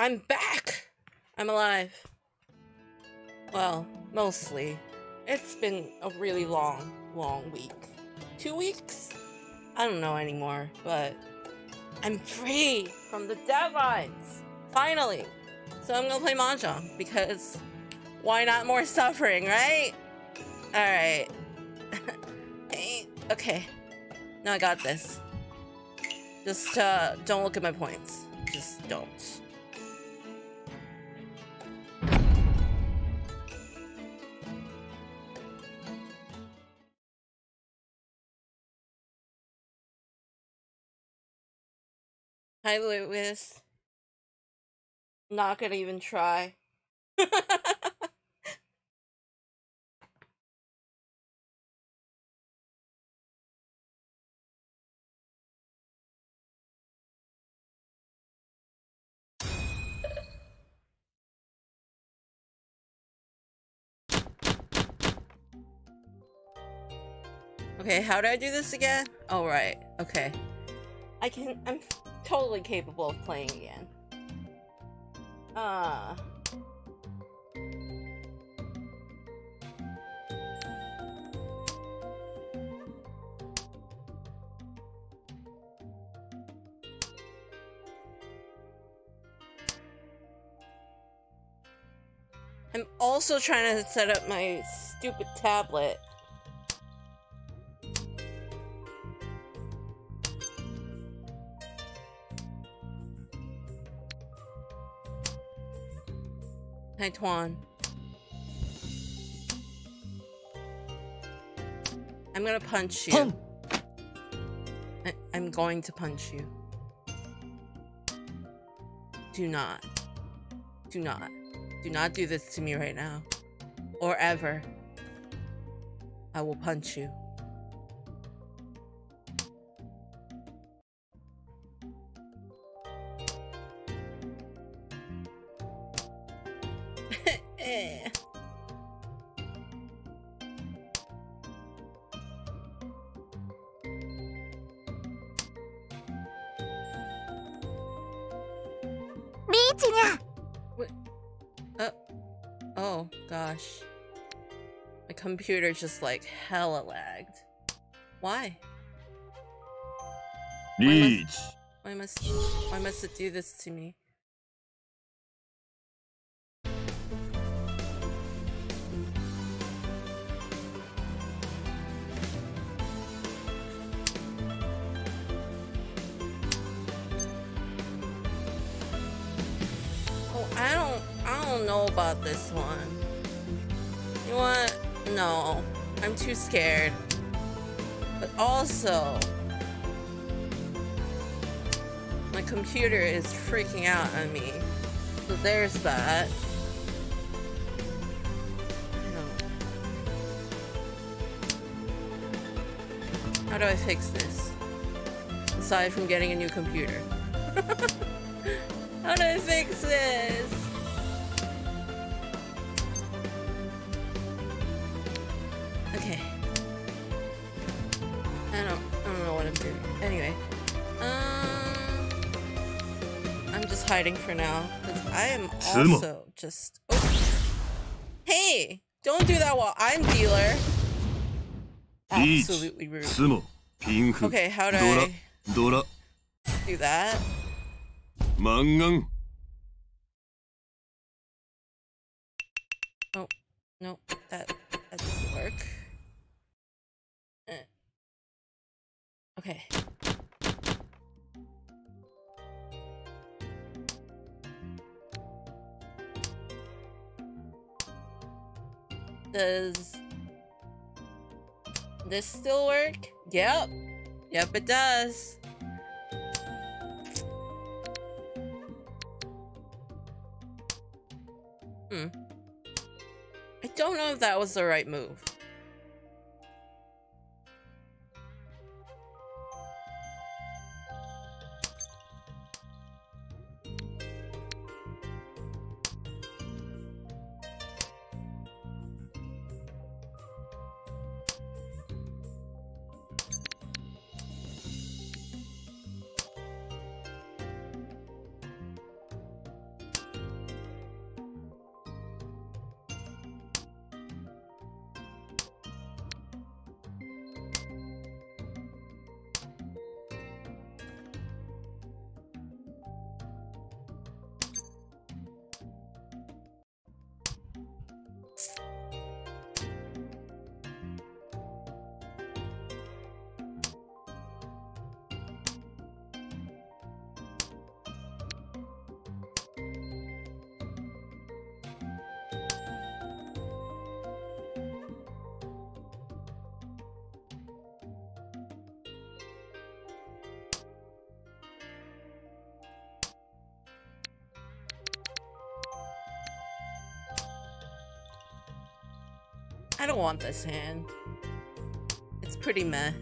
I'm back! I'm alive. Well, mostly. It's been a really long, long week. Two weeks? I don't know anymore, but I'm free from the deadlines! Finally! So I'm gonna play Mahjong, because why not more suffering, right? Alright. okay. Now I got this. Just, uh, don't look at my points. Just don't. Hi, Lewis. Not gonna even try. okay, how do I do this again? Oh, right. Okay. I can- I'm totally capable of playing again. Uh... I'm also trying to set up my stupid tablet. Hi, Tuan. I'm gonna punch you. Hum. I I'm going to punch you. Do not. Do not. Do not do this to me right now. Or ever. I will punch you. Computer just like hella lagged. Why? リーチ Why must why must it do this to me? Scared. But also my computer is freaking out on me. So there's that. How do I fix this? Aside from getting a new computer. How do I fix this? Okay. hiding for now. Because I am also just... Oh. Hey! Don't do that while I'm dealer. Absolutely rude. Okay, how do I... Do that? Mangan. Oh, nope. That, that doesn't work. Eh. Okay. Does this still work? Yep. Yep, it does. Hmm. I don't know if that was the right move. Want this hand. It's pretty meh.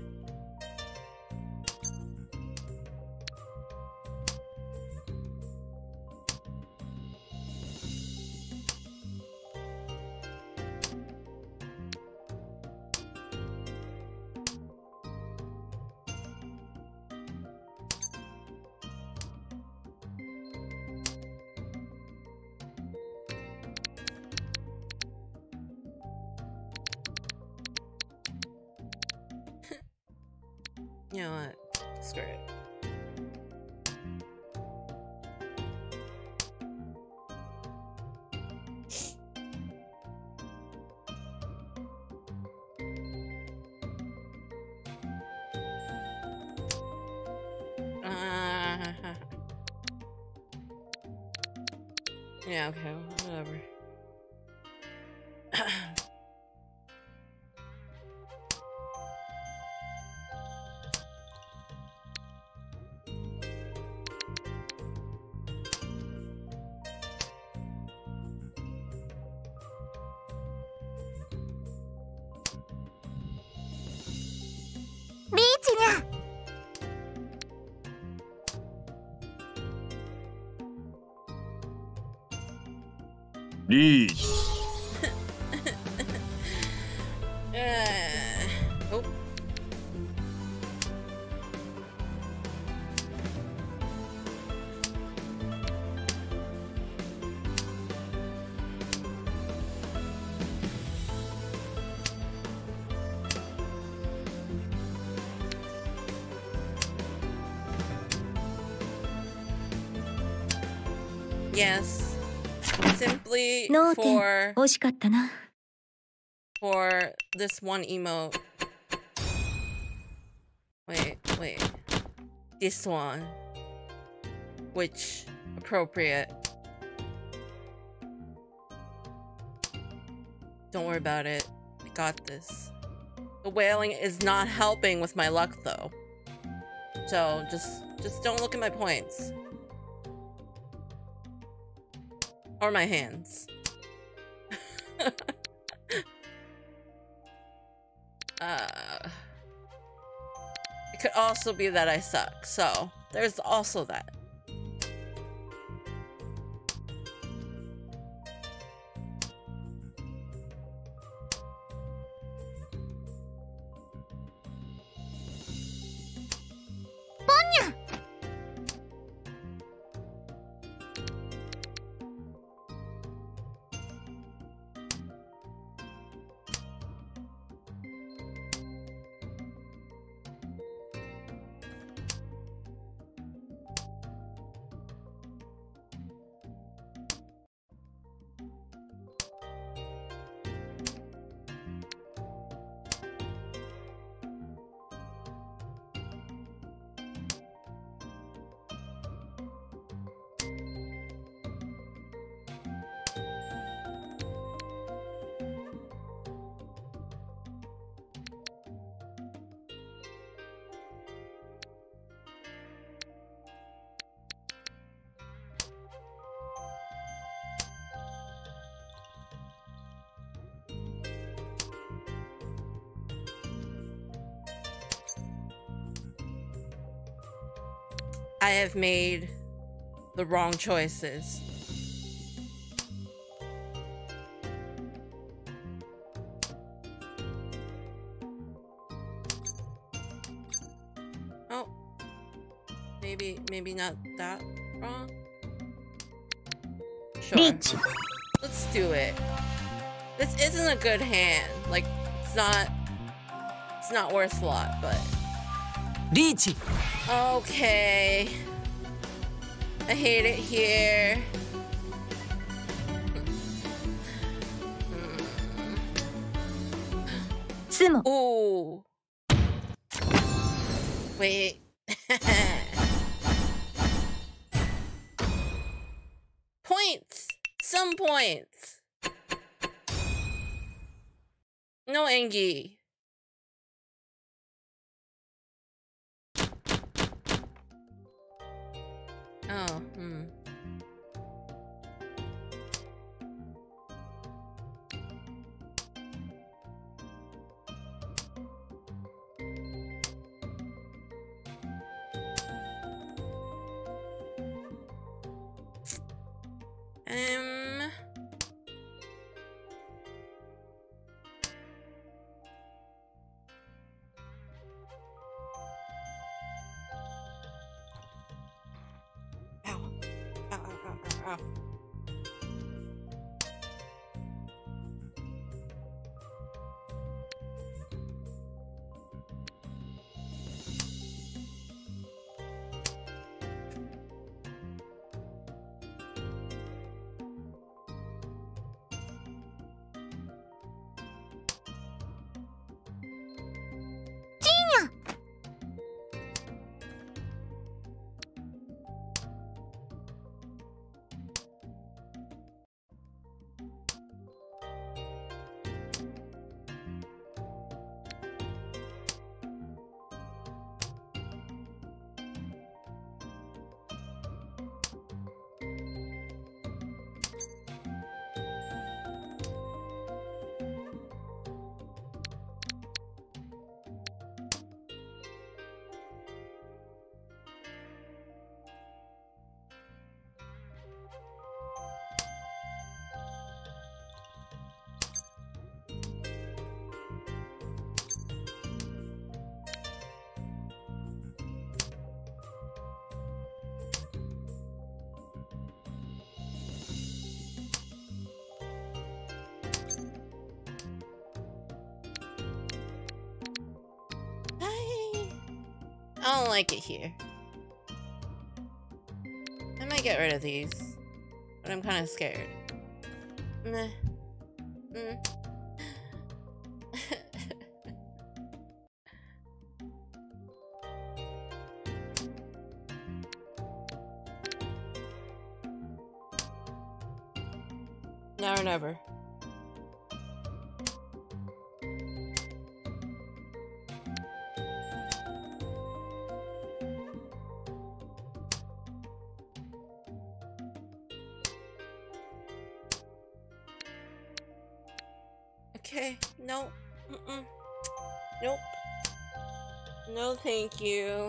Reach. Uh, for 惜しかったな for this one emote. Wait, wait. This one. Which appropriate. Don't worry about it. I got this. The wailing is not helping with my luck though. So just just don't look at my points. Or my hands. Also be that I suck. So there's also that. have made the wrong choices. Oh, maybe, maybe not that wrong. Sure. Beach. Let's do it. This isn't a good hand. Like, it's not, it's not worth a lot, but. Beach. Okay. I hate it here. スモ Ooh. Wait. points. Some points. No Engie. Oh, hmm. I don't like it here. I might get rid of these, but I'm kind of scared. Meh. Mm. now or never. Thank you.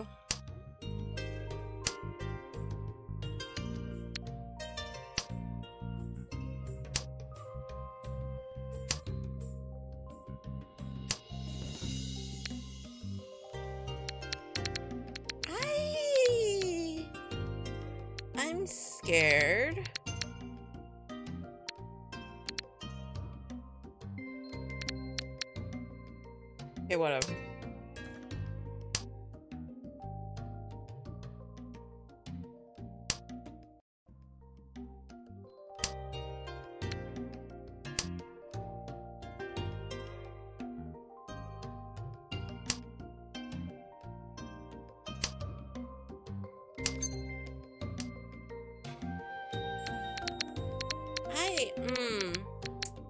Mm.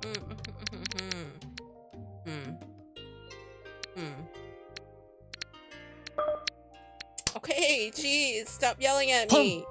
Mm, Hmm. Hmm. Okay, geez, stop yelling at me.?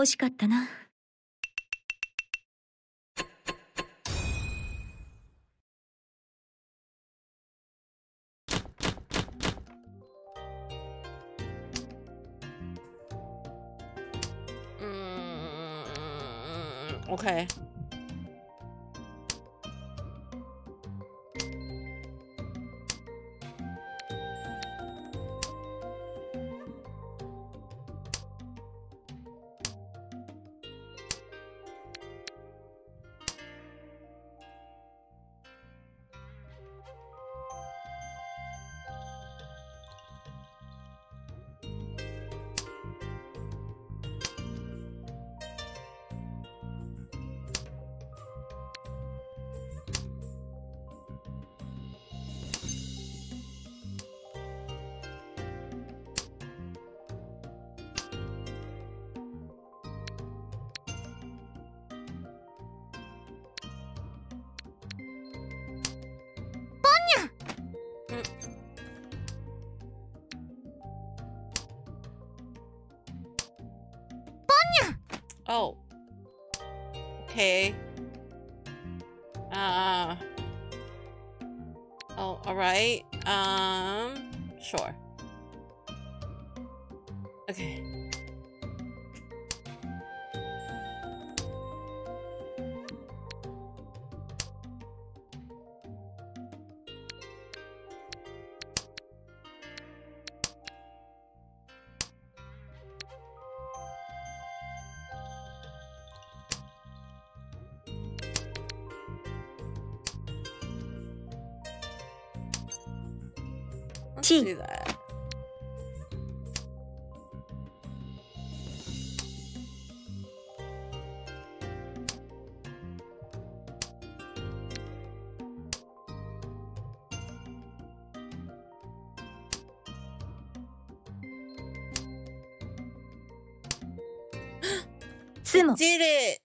天惜しかったな、okay. Did it! It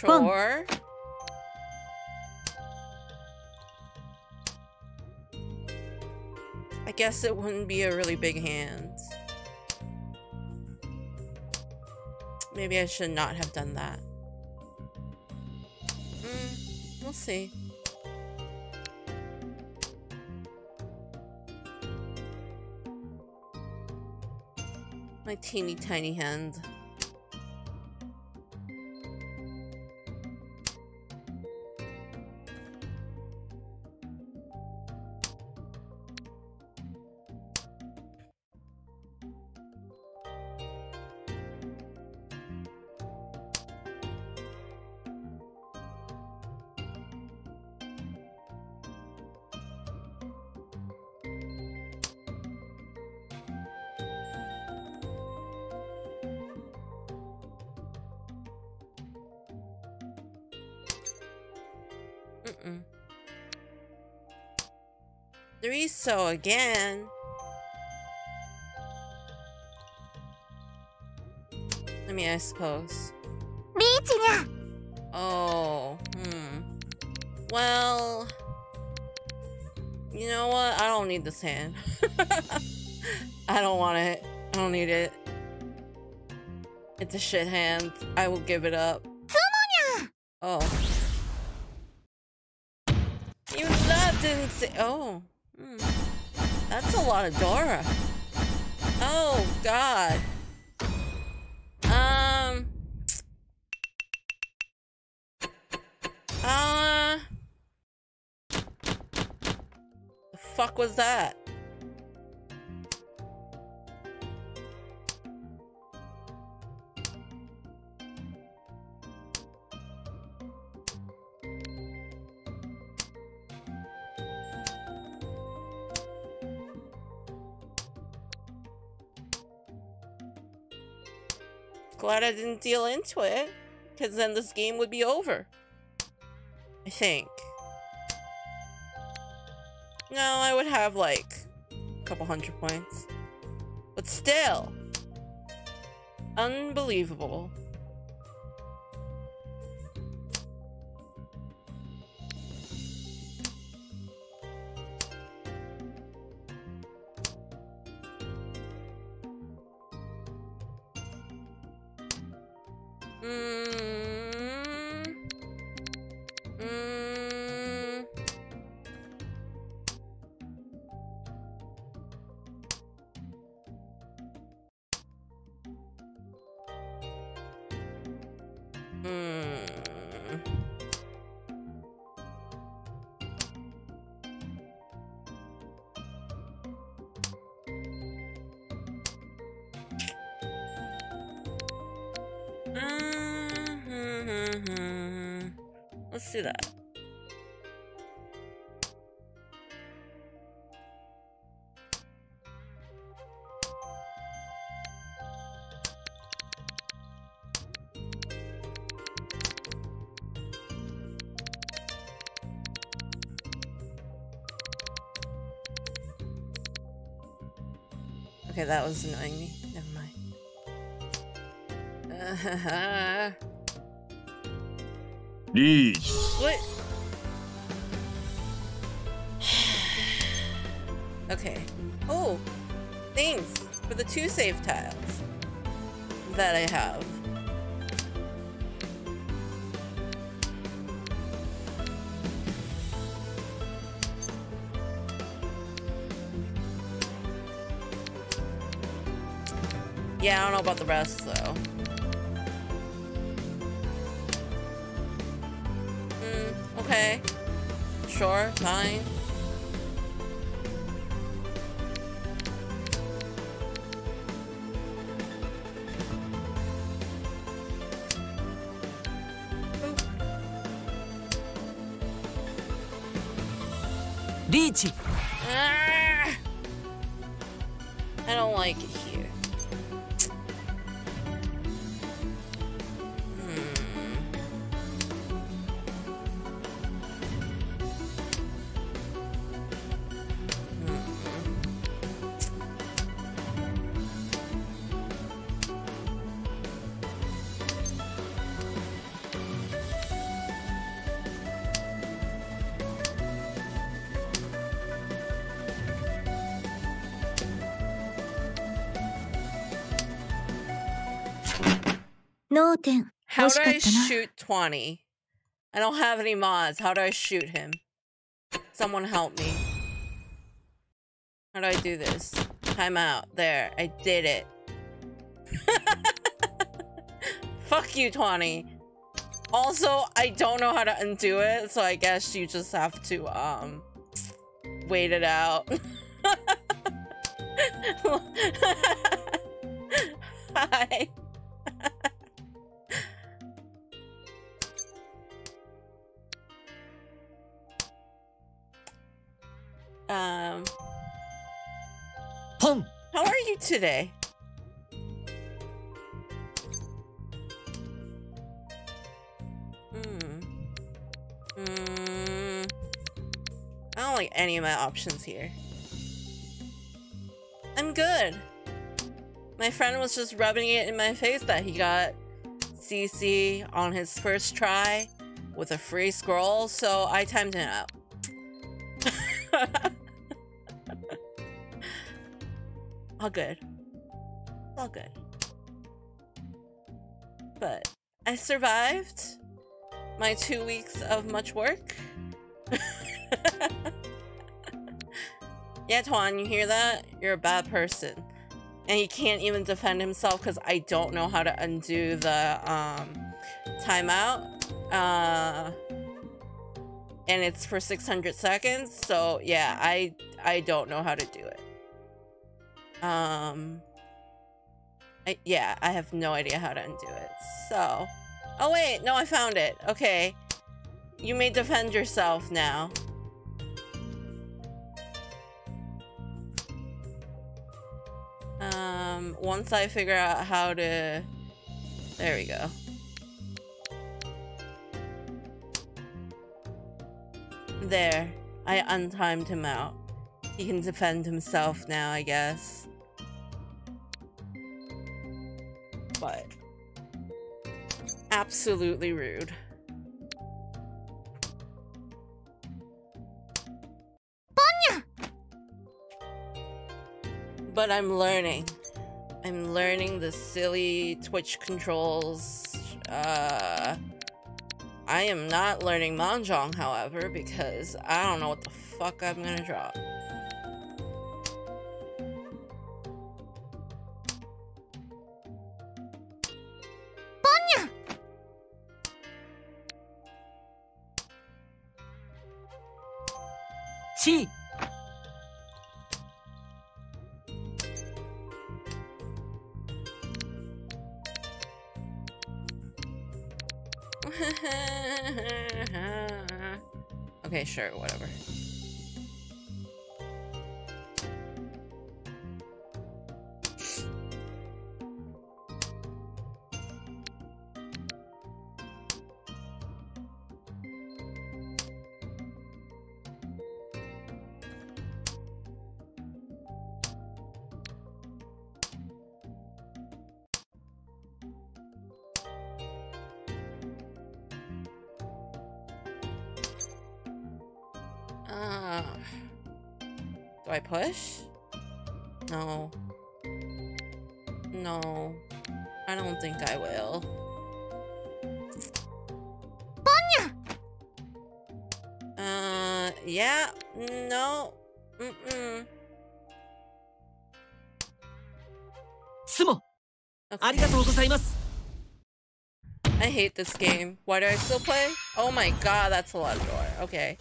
sure. I guess it wouldn't be a really big hand. Maybe I should not have done that. Mm, we'll see. My teeny tiny hand. again. I mean, I suppose. Oh, hmm. Well, you know what? I don't need this hand. I don't want it. I don't need it. It's a shit hand. I will give it up. Dora. Oh, God. Um. Uh. The fuck was that? I didn't deal into it, because then this game would be over. I think. No, I would have like a couple hundred points. But still. Unbelievable. Mm-hmm, mm-hmm, mm-hmm. Let's do that. Okay, that was annoying me. Never what? okay. Oh, thanks for the two save tiles that I have. Yeah, I don't know about the rest though. Sure, fine. Ah! I don't like it How do I shoot Tuan? I don't have any mods. How do I shoot him? Someone help me. How do I do this? Time out. There. I did it. Fuck you, Tuan. Also, I don't know how to undo it, so I guess you just have to, um, wait it out. today? Hmm. Hmm. I don't like any of my options here. I'm good. My friend was just rubbing it in my face that he got CC on his first try with a free scroll, so I timed it out. all good. All good. But I survived my two weeks of much work. yeah, Tuan, you hear that? You're a bad person. And he can't even defend himself because I don't know how to undo the um, timeout. Uh, and it's for 600 seconds. So yeah, I I don't know how to do it. Um, I, yeah, I have no idea how to undo it. So, oh wait, no, I found it. Okay, you may defend yourself now. Um, once I figure out how to, there we go. There, I untimed him out. He can defend himself now, I guess. But absolutely rude. But I'm learning. I'm learning the silly Twitch controls. Uh, I am not learning Mahjong, however, because I don't know what the fuck I'm gonna drop. Chi. okay, sure, whatever. Hate this game. Why do I still play? Oh my god, that's a lot of door. Okay.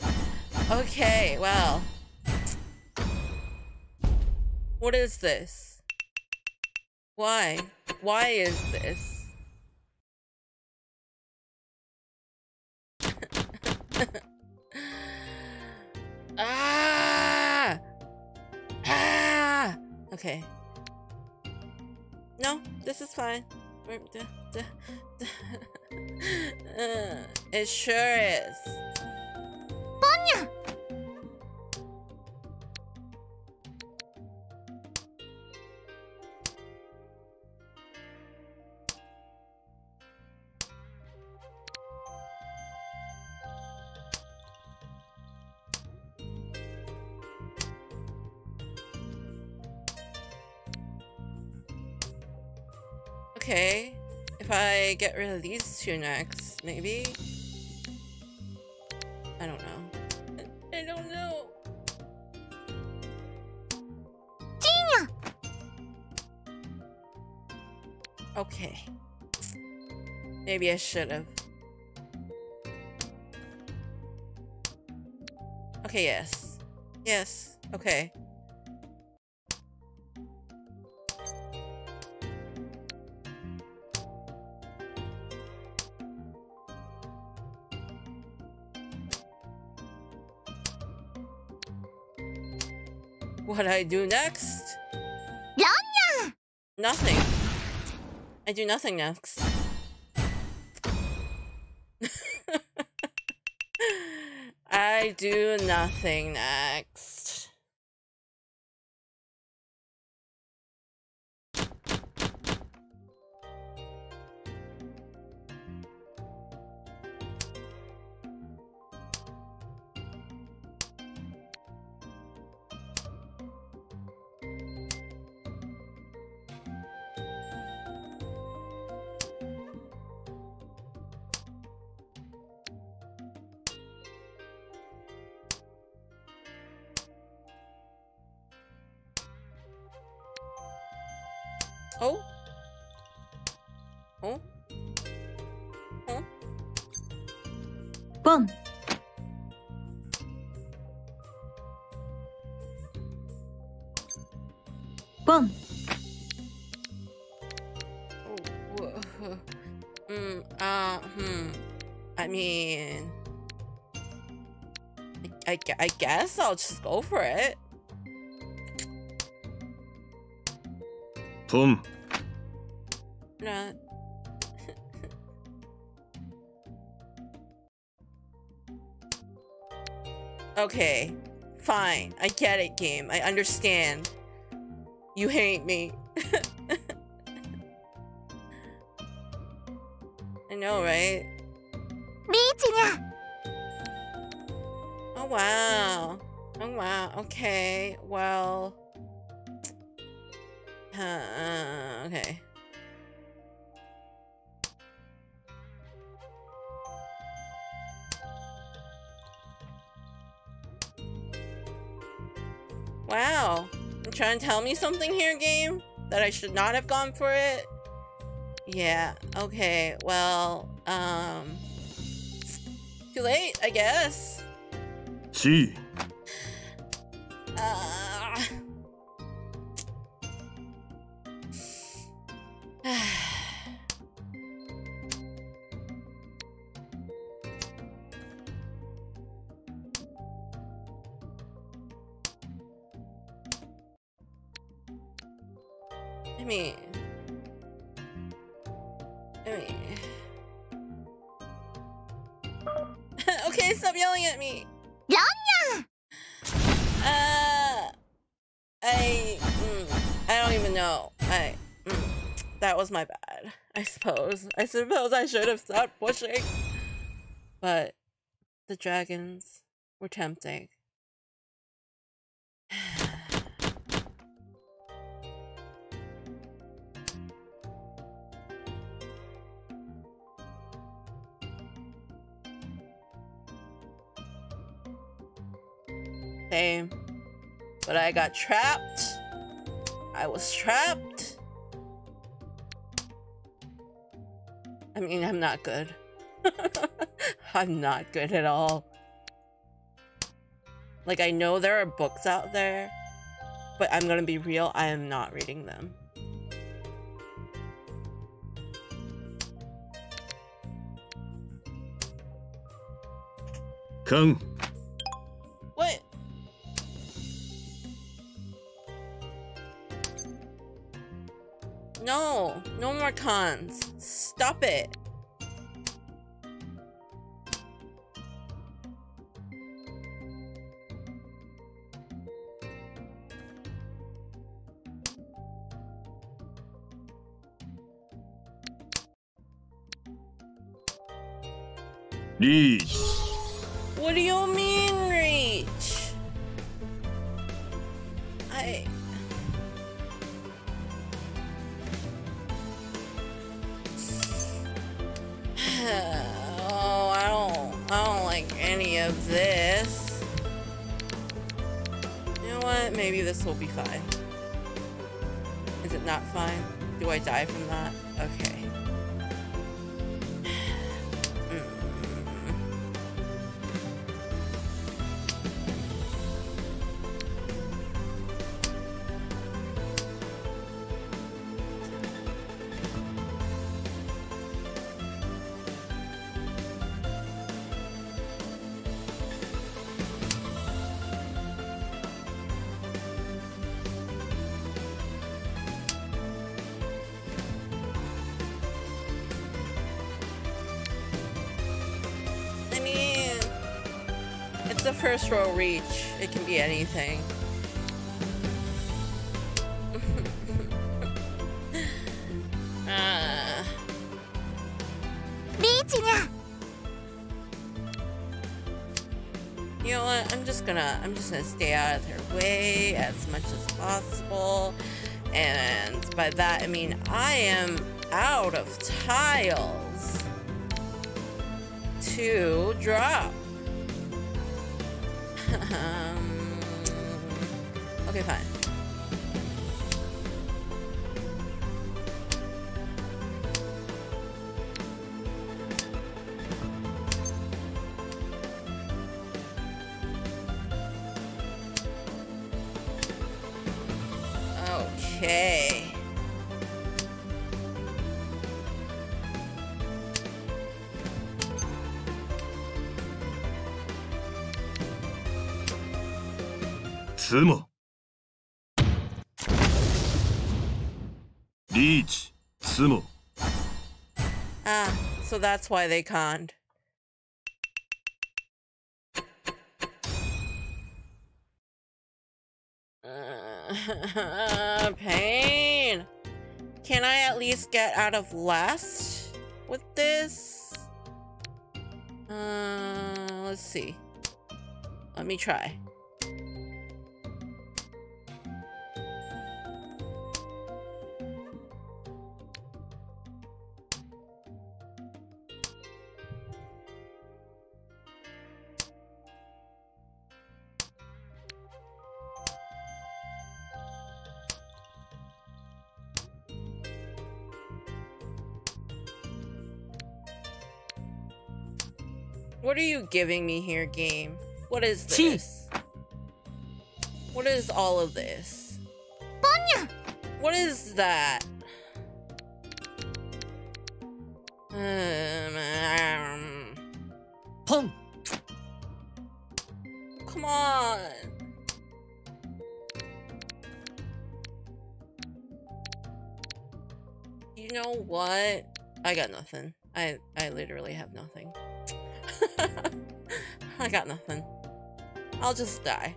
Okay, well. What is this? Why? Why is this? ah! Ah! Okay. No, this is fine. Uh, it sure is. I get rid of these two next, maybe? I don't know. I, I don't know. Okay. Maybe I should have. Okay, yes. Yes, okay. What I do next? Nothing. I do nothing next. I do nothing next. Guess I'll just go for it. Boom. Okay, fine. I get it, game. I understand. You hate me. Tell me something here, game? That I should not have gone for it? Yeah. Okay. Well, um. Too late, I guess. チ I suppose I should have stopped pushing. But the dragons were tempting. Same. But I got trapped. I was trapped. I mean, I'm not good. I'm not good at all. Like, I know there are books out there, but I'm gonna be real, I am not reading them. Kang. What? No, no more cons. Stop it. Reach. be anything. uh. You know what? I'm just gonna I'm just gonna stay out of their way as much as possible. And by that I mean I am out of tiles to drop. That's why they conned. Uh, pain. Can I at least get out of last with this? Uh, let's see. Let me try. are you giving me here, game? What is this? Chi. What is all of this? Banya. What is that? Um, um, Pong. Come on. You know what? I got nothing. I I literally have nothing. I got nothing. I'll just die.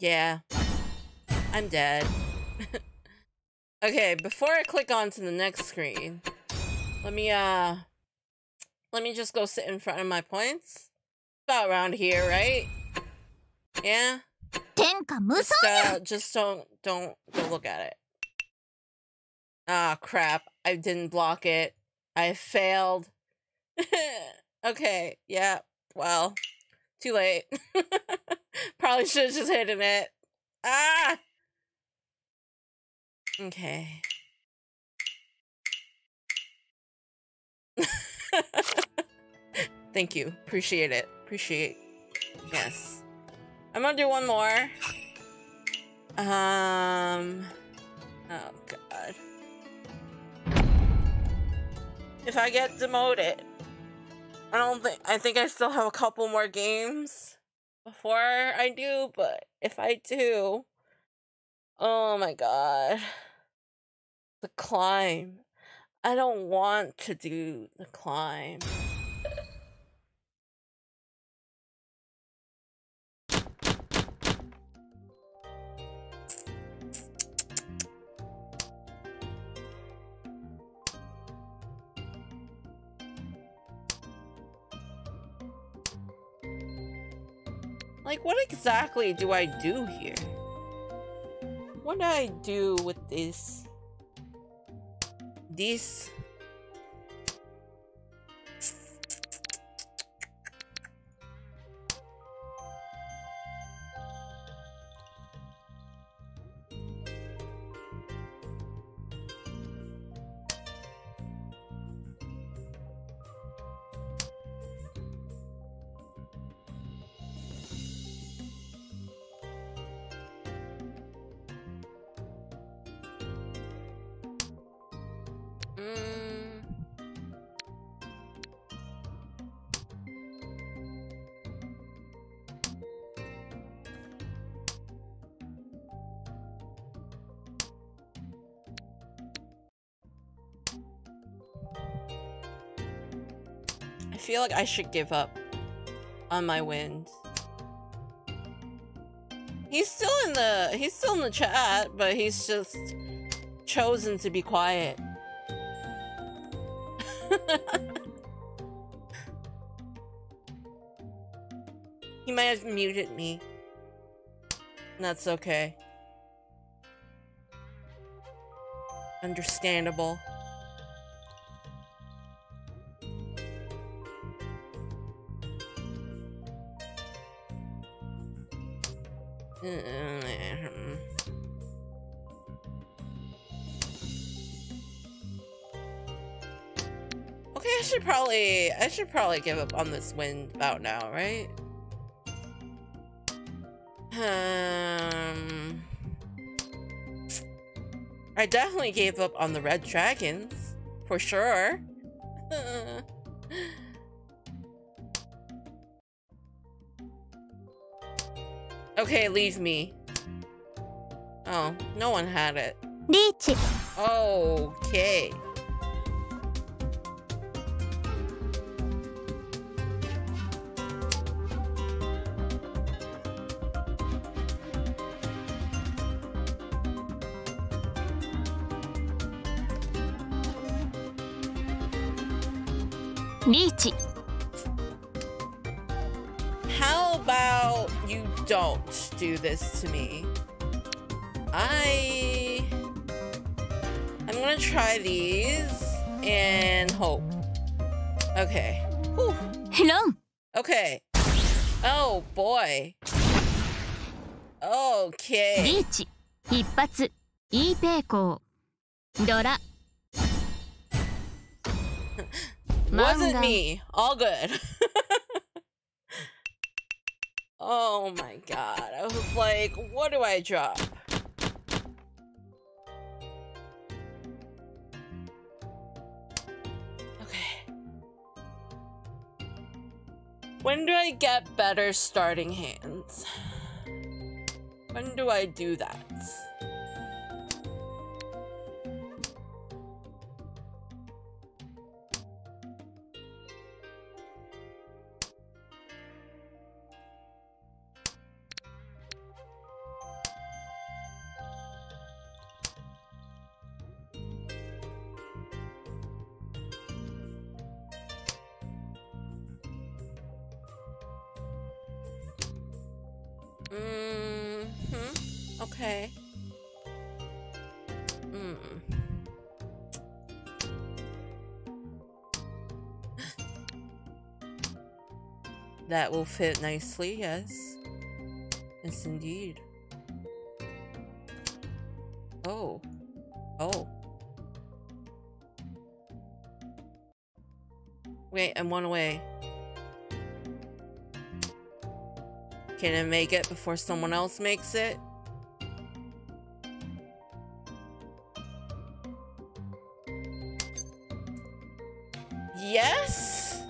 Yeah. I'm dead. okay, before I click on to the next screen, let me, uh, let me just go sit in front of my points. About around here, right? Yeah? Just, uh, just don't, don't, don't look at it. Ah, crap. I didn't block it. I failed. okay, yeah, well too late. Probably should have just hidden it. Ah! Okay. Thank you. Appreciate it. Appreciate. Yes. I'm gonna do one more. Um. Oh god. If I get demoted, I don't think I think I still have a couple more games before I do, but if I do, oh my god. The climb. I don't want to do the climb. Like, what exactly do I do here? What do I do with this? This? Feel like I should give up on my wind. He's still in the he's still in the chat, but he's just chosen to be quiet. he might have muted me. That's okay. Understandable. I should probably give up on this wind about now, right? Um I definitely gave up on the red dragons, for sure. okay, leave me. Oh, no one had it. リーチ Okay. Reach. How about you don't do this to me? I I'm gonna try these and hope. Okay. Whew. Run. Okay. Oh boy. Okay. リーチ一発 E ペイコードラ Wasn't me. All good. oh my god. I was like, what do I drop? Okay. When do I get better starting hands? When do I do that? Mm hmm. Okay. Hmm. That will fit nicely, yes. Yes, indeed. Oh. Oh. Wait, I'm one away. Can I make it before someone else makes it? Yes?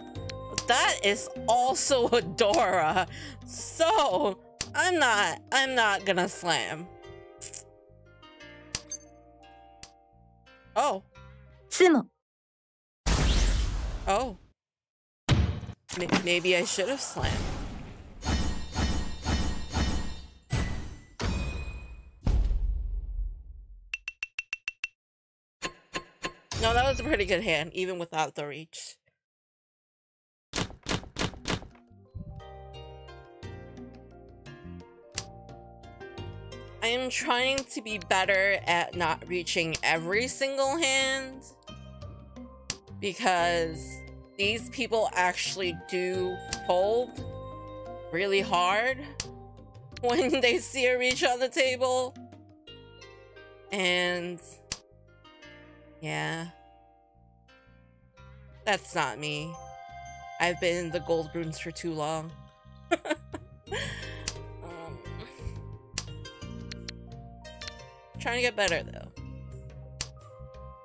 That is also a Dora. So, I'm not, I'm not gonna slam. Oh, つも oh. M- maybe I should have slammed. A pretty good hand, even without the reach. I am trying to be better at not reaching every single hand because these people actually do fold really hard when they see a reach on the table. And yeah, that's not me. I've been in the gold rooms for too long. um, trying to get better though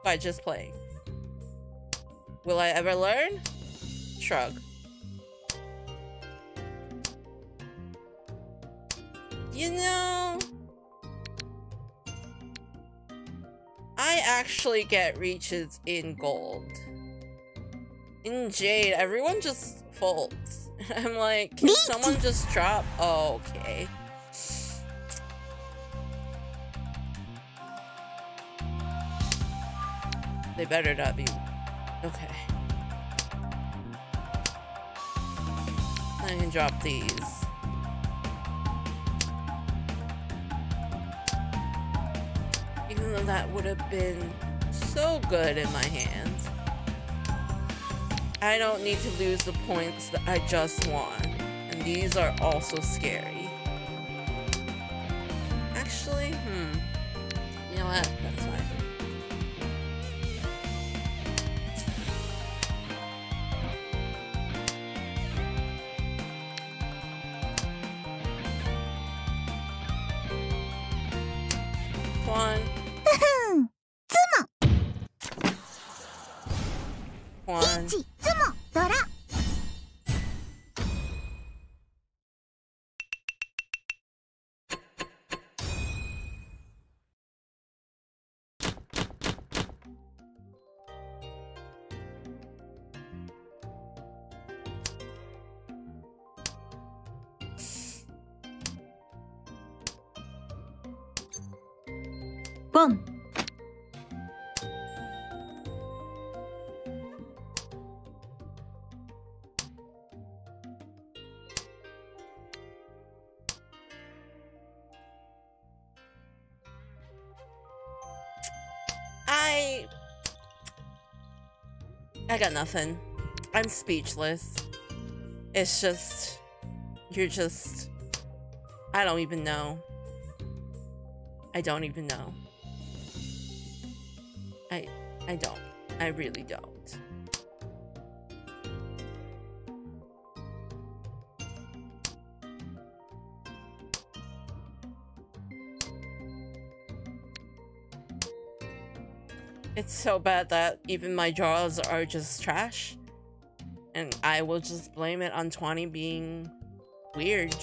by just playing. Will I ever learn? Shrug. You know, I actually get reaches in gold. In jade, everyone just folds. I'm like, can someone just drop? Oh, okay. They better not be. Okay. I can drop these. Even though that would have been so good in my hands. I don't need to lose the points that I just won. And these are also scary. Actually, hmm. You know what? That's fine. I... I got nothing. I'm speechless. It's just... You're just... I don't even know. I don't even know. I I don't. I really don't. It's so bad that even my draws are just trash. And I will just blame it on 20 being weird.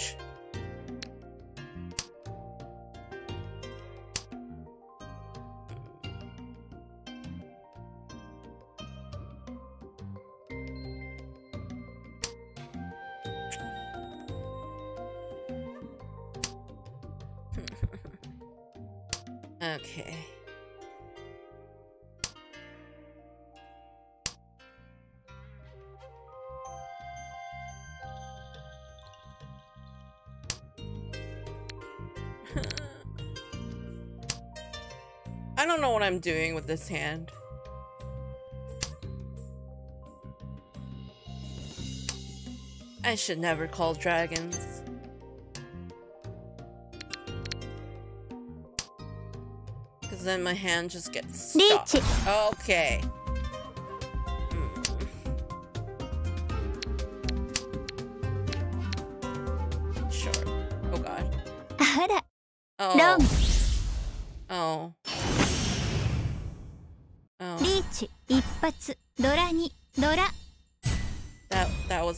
Doing with this hand. I should never call dragons. Because then my hand just gets stuck. Okay.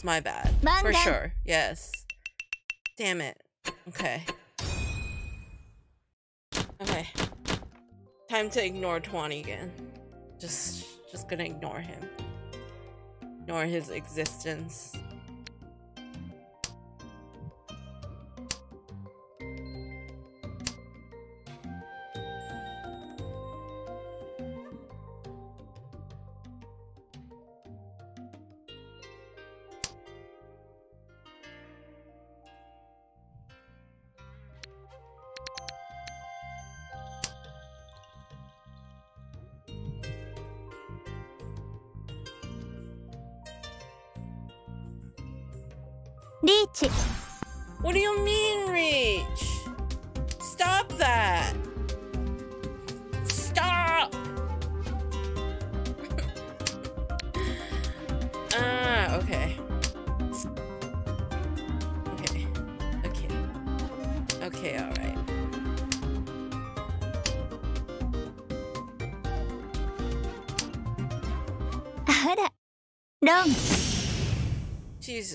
My bad. For sure. Yes. Damn it. Okay. Okay. Time to ignore Tuan again. Just just gonna ignore him. Ignore his existence.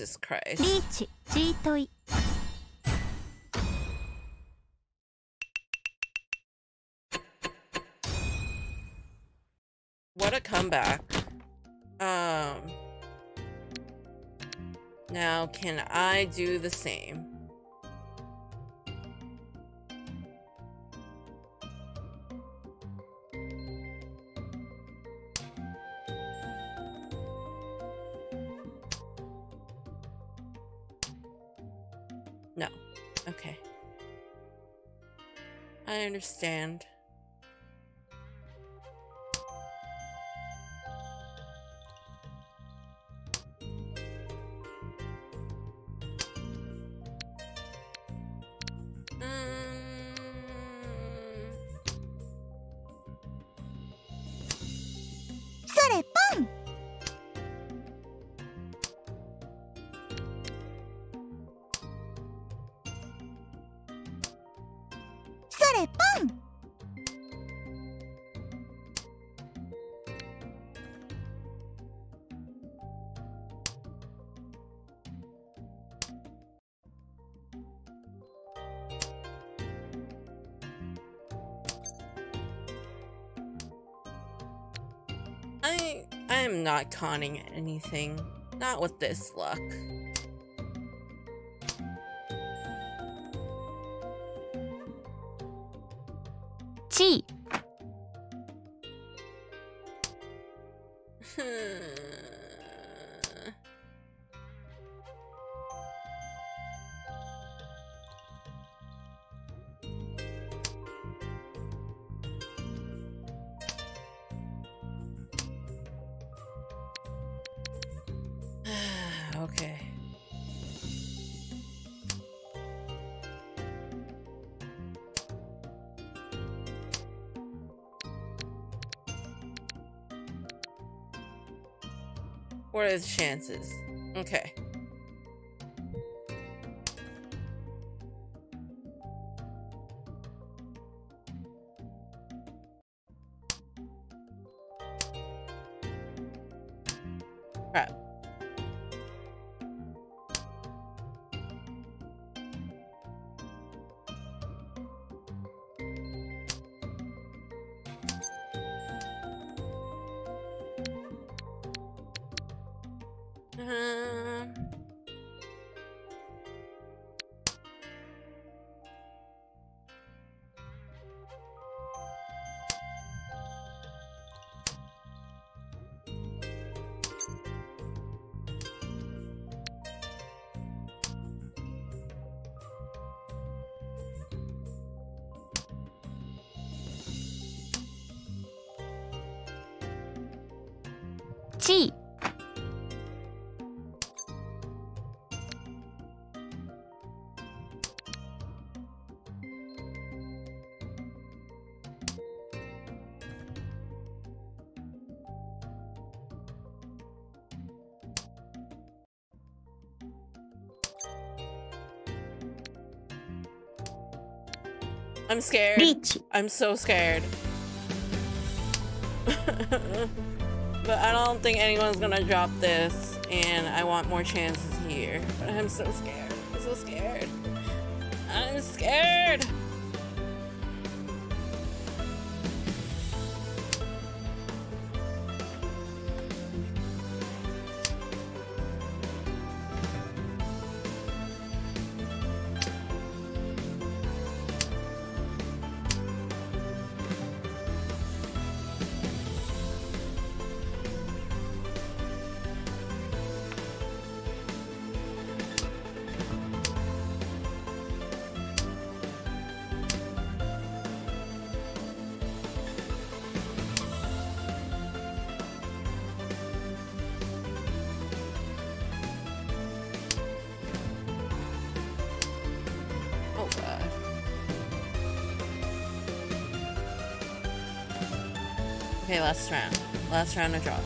Jesus Christ. What a comeback. Um, now, can I do the same? Understand. Not conning anything. Not with this luck. Are chances? Okay. I'm scared. リーチ I'm so scared. but I don't think anyone's gonna drop this, and I want more chances here. But I'm so scared. I'm so scared. I'm scared. last round. Last round of draws.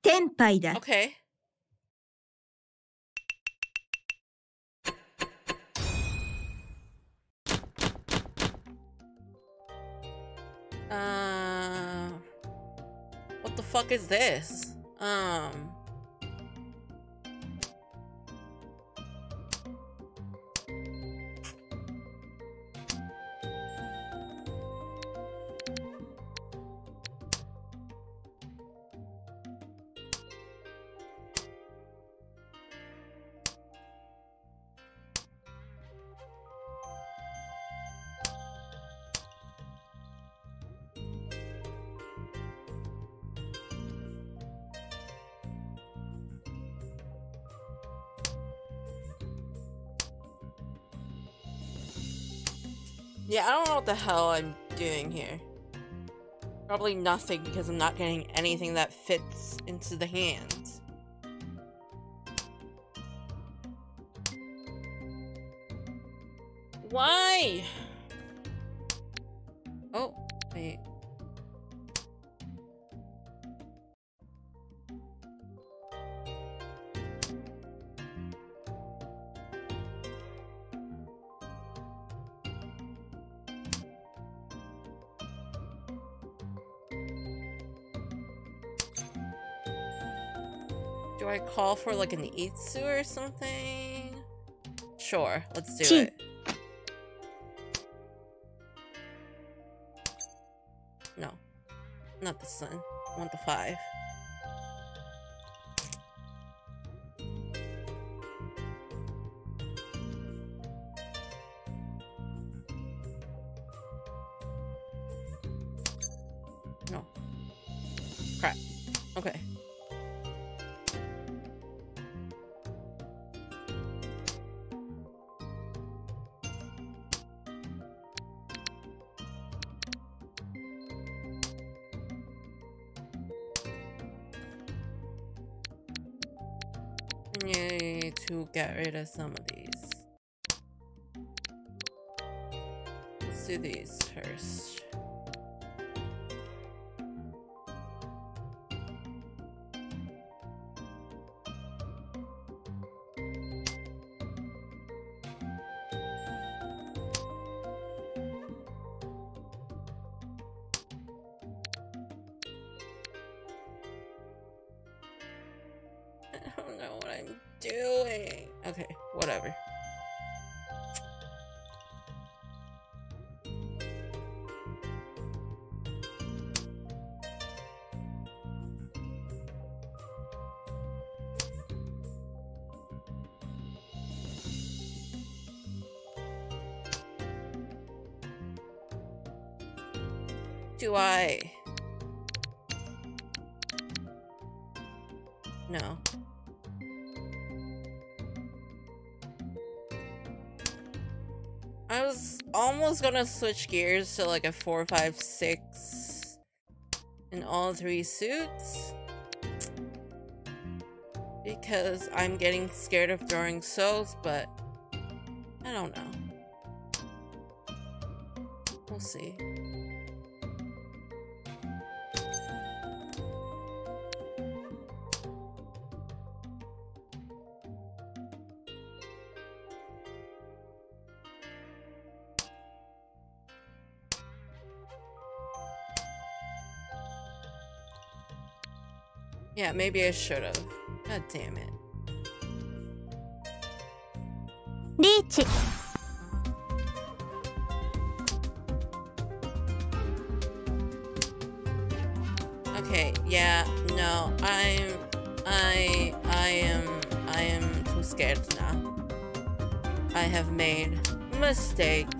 Tenpai da. Okay. Is this? What the hell I'm doing here. Probably nothing because I'm not getting anything that fits into the hand. Why? Call for like an Ittsu or something? Sure, let's do Chi. it. No, not the sun. I want the five. Need to get rid of some of these. Let's do these first. Gonna switch gears to like a four, five, six in all three suits. Because I'm getting scared of throwing souls, but I don't know. Maybe I should have. God damn it. リーチ Okay, yeah, no, I'm I I am I am too scared now. I have made mistakes.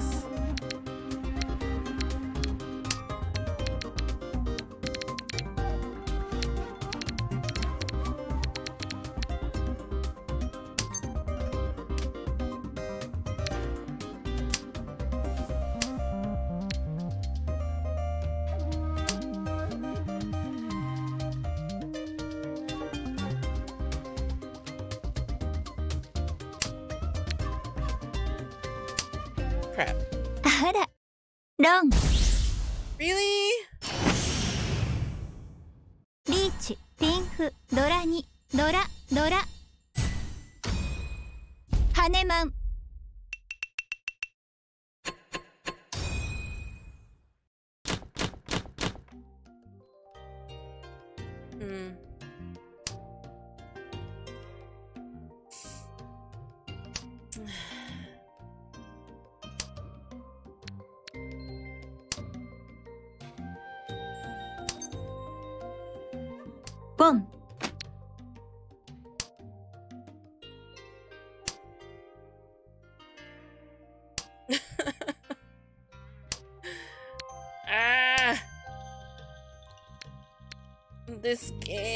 This game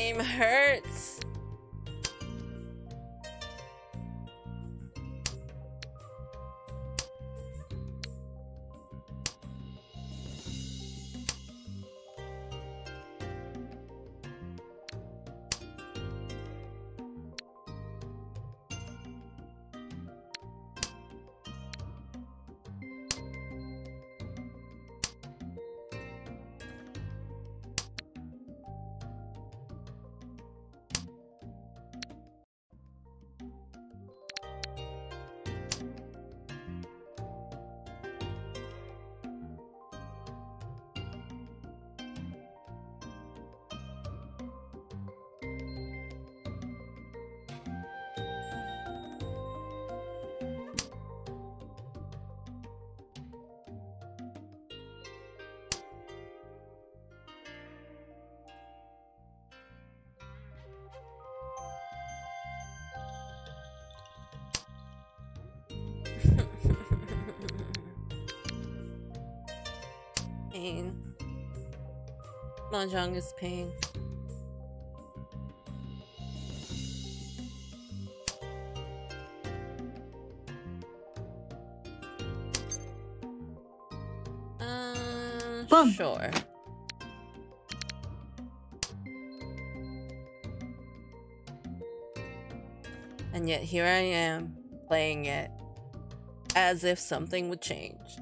pain. Mahjong is pain. Uh, Boom. sure. And yet here I am playing it as if something would change.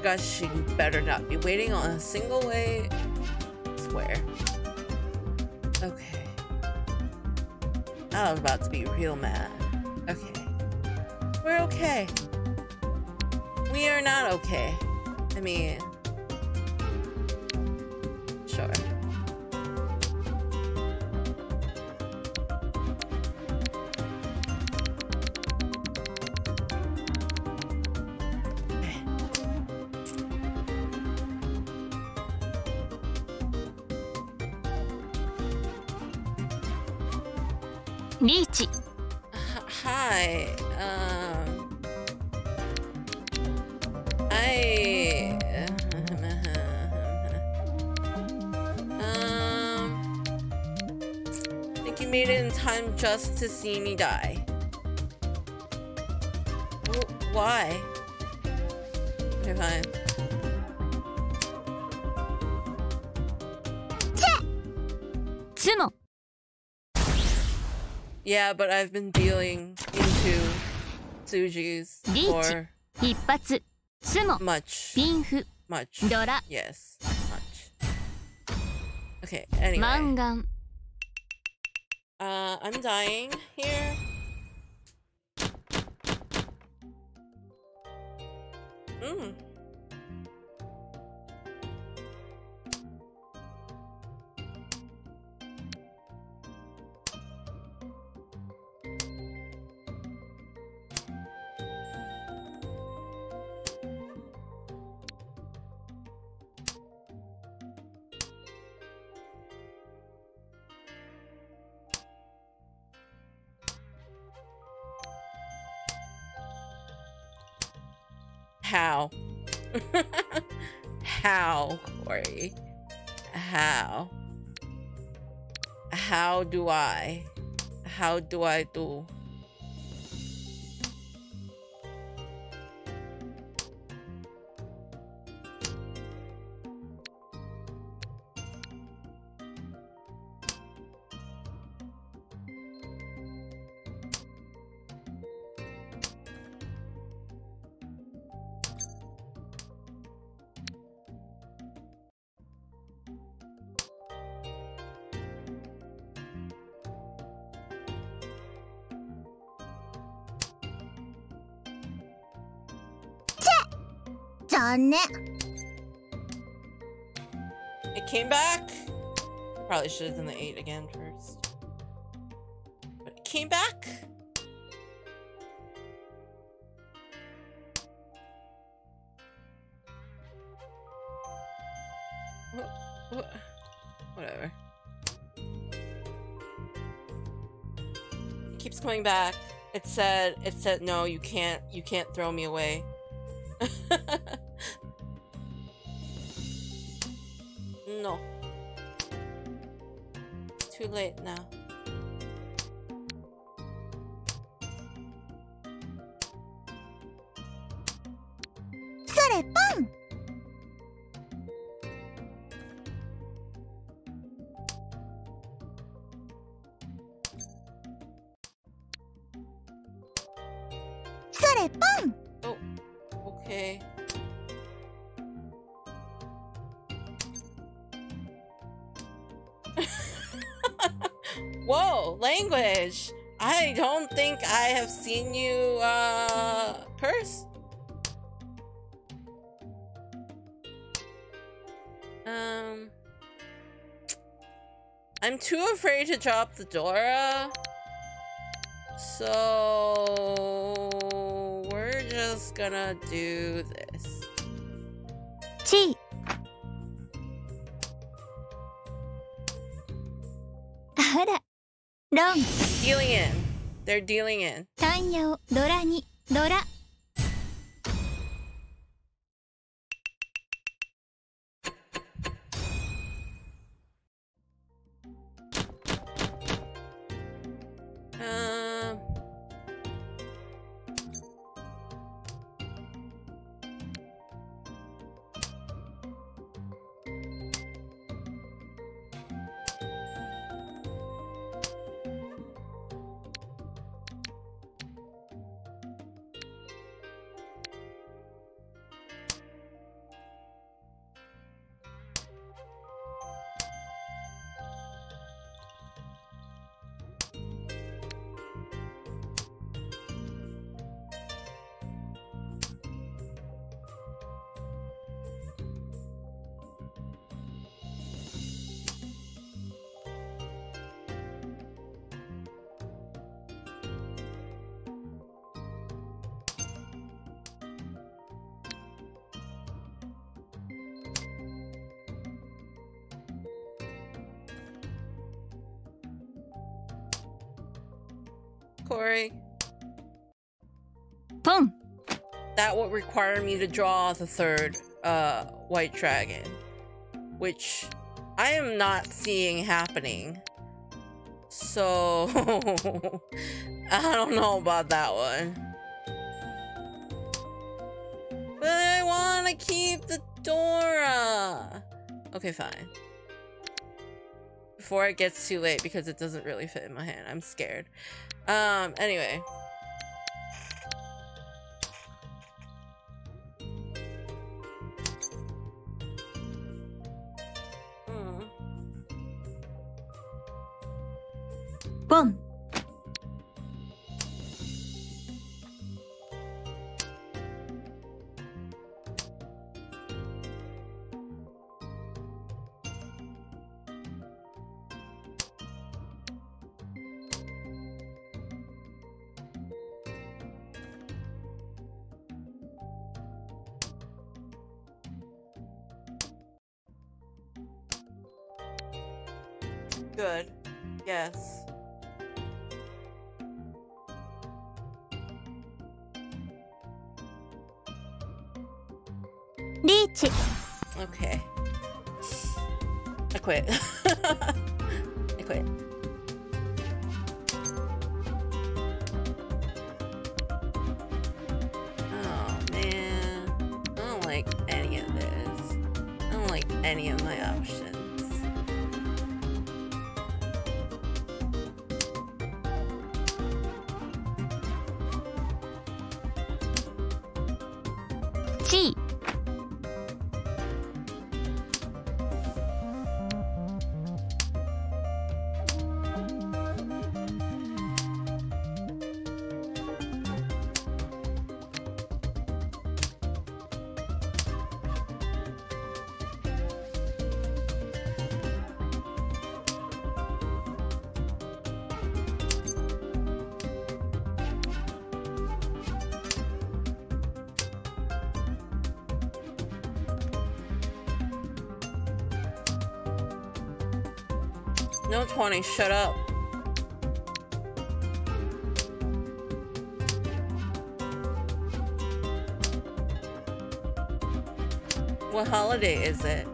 Swear to she better not be waiting on a single way. Swear. Okay. I was about to be real mad. Okay. We're okay. We are not okay. I mean, リーチ Hi. Um. I. Um. I think you made it in time just to see me die. Wh- Why? Okay, fine. Yeah, but I've been dealing into Suji's for much. Much. Yes, much. Okay, anyway. Uh, I'm dying here. Mmm. How, How? How do I? How do I do? Should have done the eight again first. But it came back. Wha- wha- Whatever. It keeps coming back. It said it said no, you can't you can't throw me away. have seen you, uh, curse. Um, I'm too afraid to drop the Dora. So, we're just gonna do this. チーあ they're dealing in タンヤをドラにドラ require me to draw the third uh, white dragon, which I am not seeing happening. So I don't know about that one. But I want to keep the Dora. Okay, fine. Before it gets too late because it doesn't really fit in my hand. I'm scared. Um, anyway. No 20, shut up. What holiday is it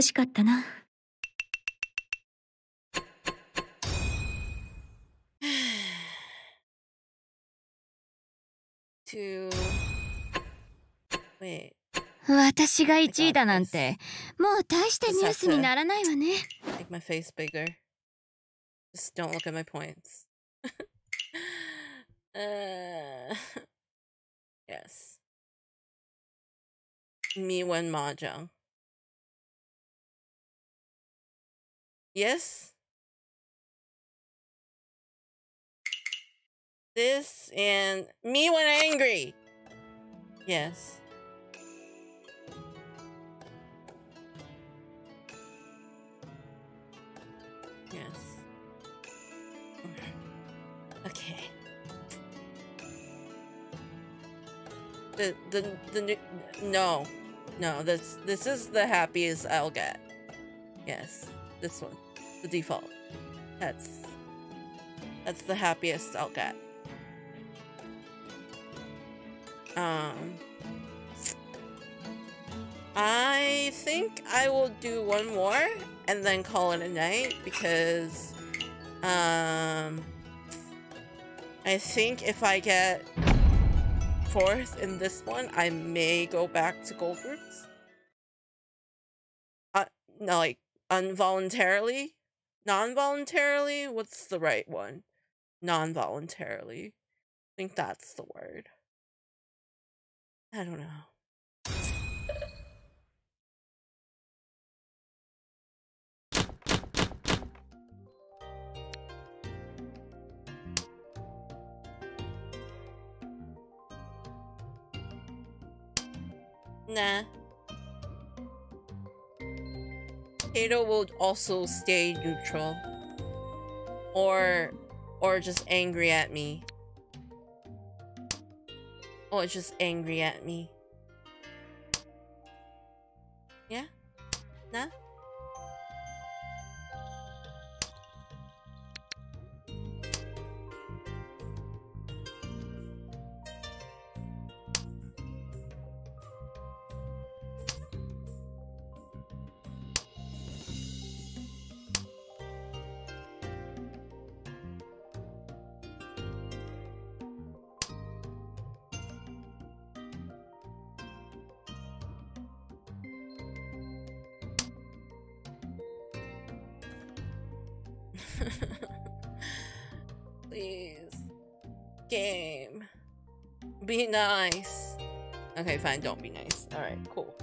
しかったな。私が1位だなんてもう大したニュースにならないわね。Me when mahjong. Yes this and me when angry yes Yes. Okay. The the the no, no. This this is the happiest I'll get. Yes, this one, the default. That's that's the happiest I'll get. Um. I think I will do one more and then call it a night because um I think if I get fourth in this one, I may go back to gold rooms. Uh, no, like involuntarily, non-voluntarily. What's the right one? Non-voluntarily. I think that's the word. I don't know. Nah. Kato will also stay neutral. Or or just angry at me. Or just angry at me. Yeah? Nah? Fine, don't be nice. Alright, cool.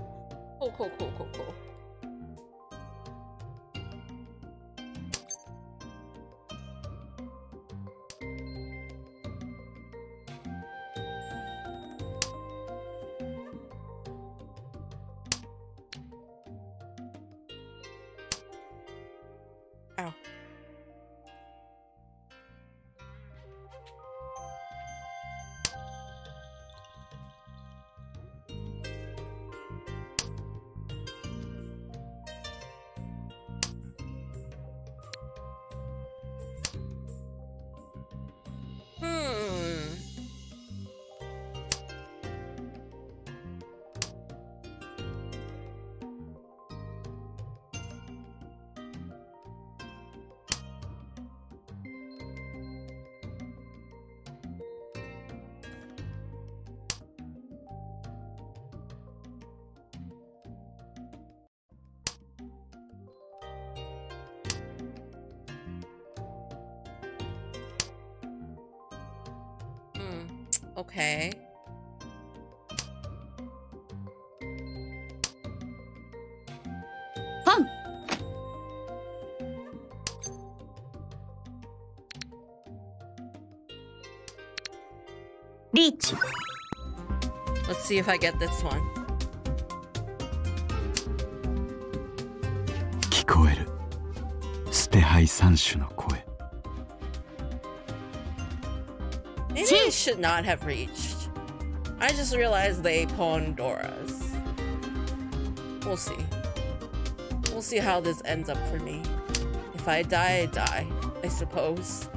Cool, cool, cool, cool, cool. Let's see if I get this one. 聞こえる捨て牌三種の声 Maybe I should not have reached. I just realized they pawned Dora's. We'll see. We'll see how this ends up for me. If I die, I die, I suppose.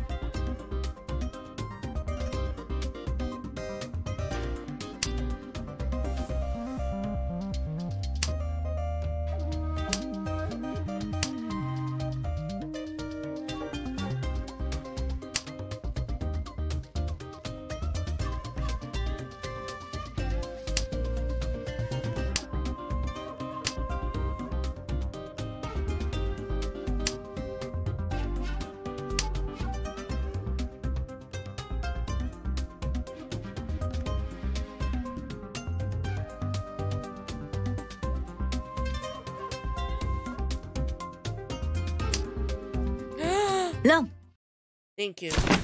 Thank you.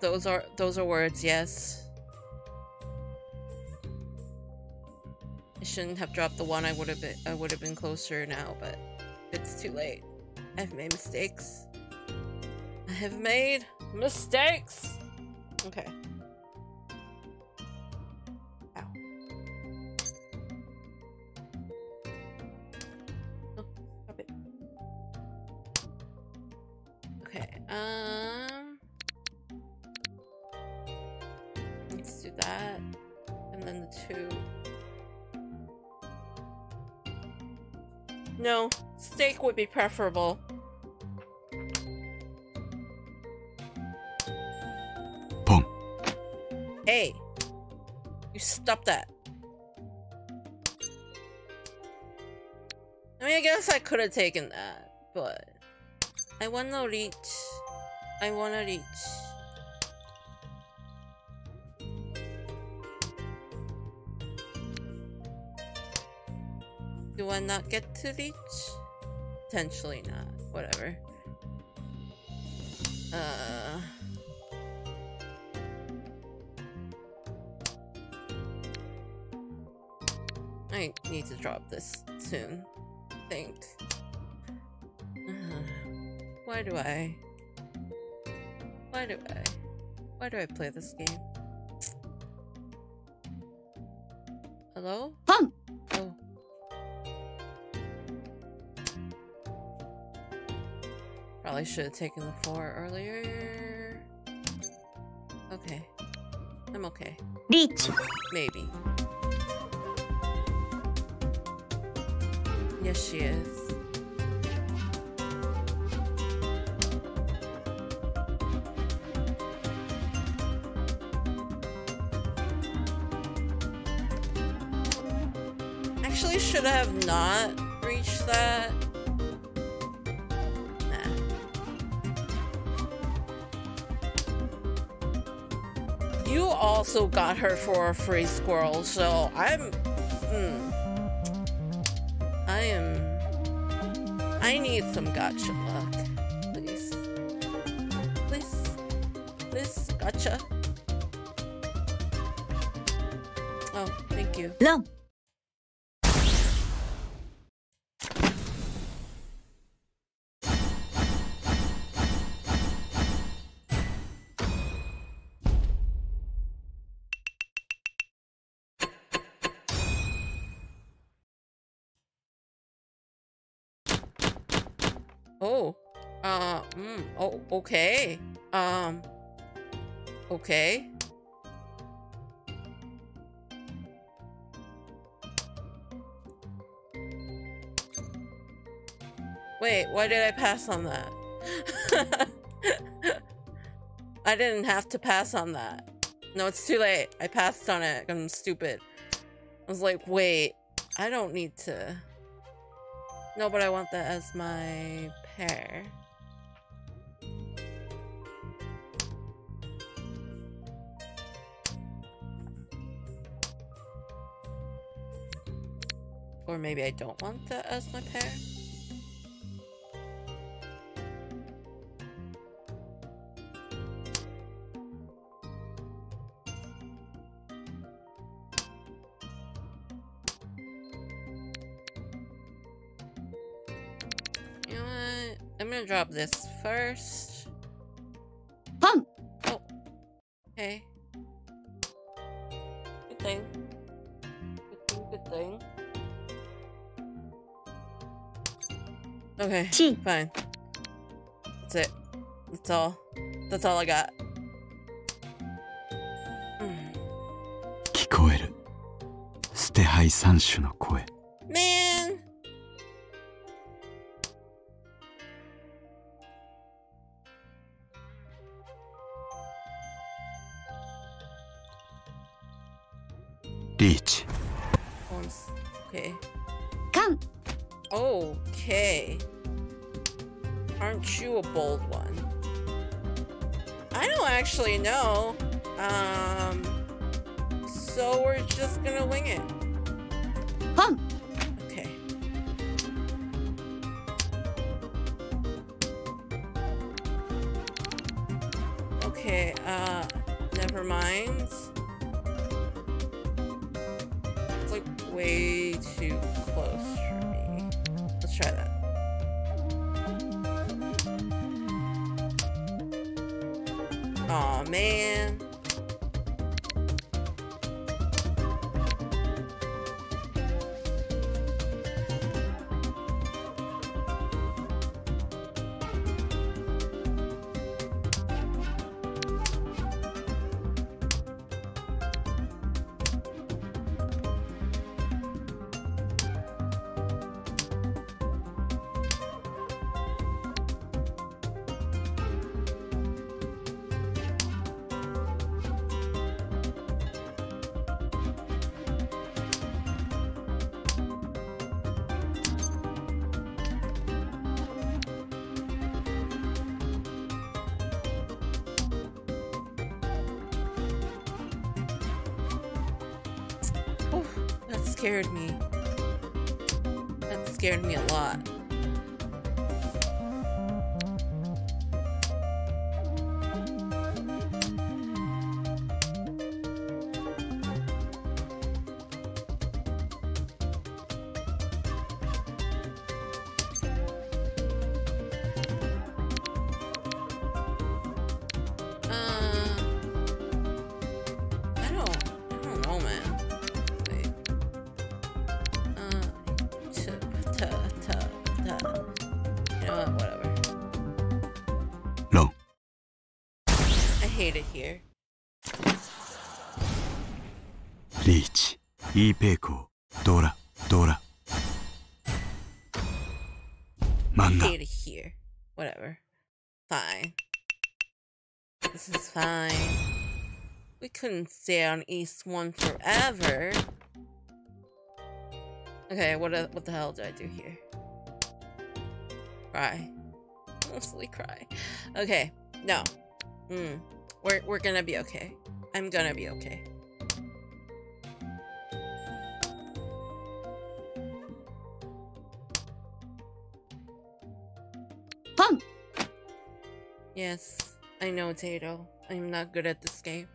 Those are those are words, yes. I shouldn't have dropped the one I would have been I would have been closer now, but it's too late. I've made mistakes. I have made mistakes. Okay. Be preferable. ポン Hey, you stop that. I mean, I guess I could have taken that, but I wanna reach. I wanna reach. Do I not get to reach? Potentially not. Whatever. Uh. I need to drop this soon. I think. Why do I? Why do I? Why do I play this game? Hello? Probably should have taken the four earlier. Okay. I'm okay. リーチ Maybe. Yes, she is. Actually, should I have not reached that? Also got her for a free squirrel, so I'm. Hmm. I am. I need some gacha luck. Please. Please. Please, gacha. Oh, thank you. ロ Oh. Uh, mm, oh, okay. Um. Okay. Wait, why did I pass on that? I didn't have to pass on that. No, it's too late. I passed on it. I'm stupid. I was like, wait, I don't need to. No, but I want that as my pair. Or maybe I don't want that as my pair. gonna drop this first. ポン Okay. Good thing. Good thing, good thing. Okay, チ fine. That's it. That's all. That's all I got. Mm. 聞こえる捨て牌三種の声 Bold one? I don't actually know. Um. So we're just gonna wing it. Iipeikou here. Whatever. Fine. This is fine. We couldn't stay on east one forever. Okay what uh, what the hell did I do here? Cry. Mostly cry. Okay no. Mm. we're, we're gonna be okay. I'm gonna be okay. Yes, I know, Tato. I'm not good at this game.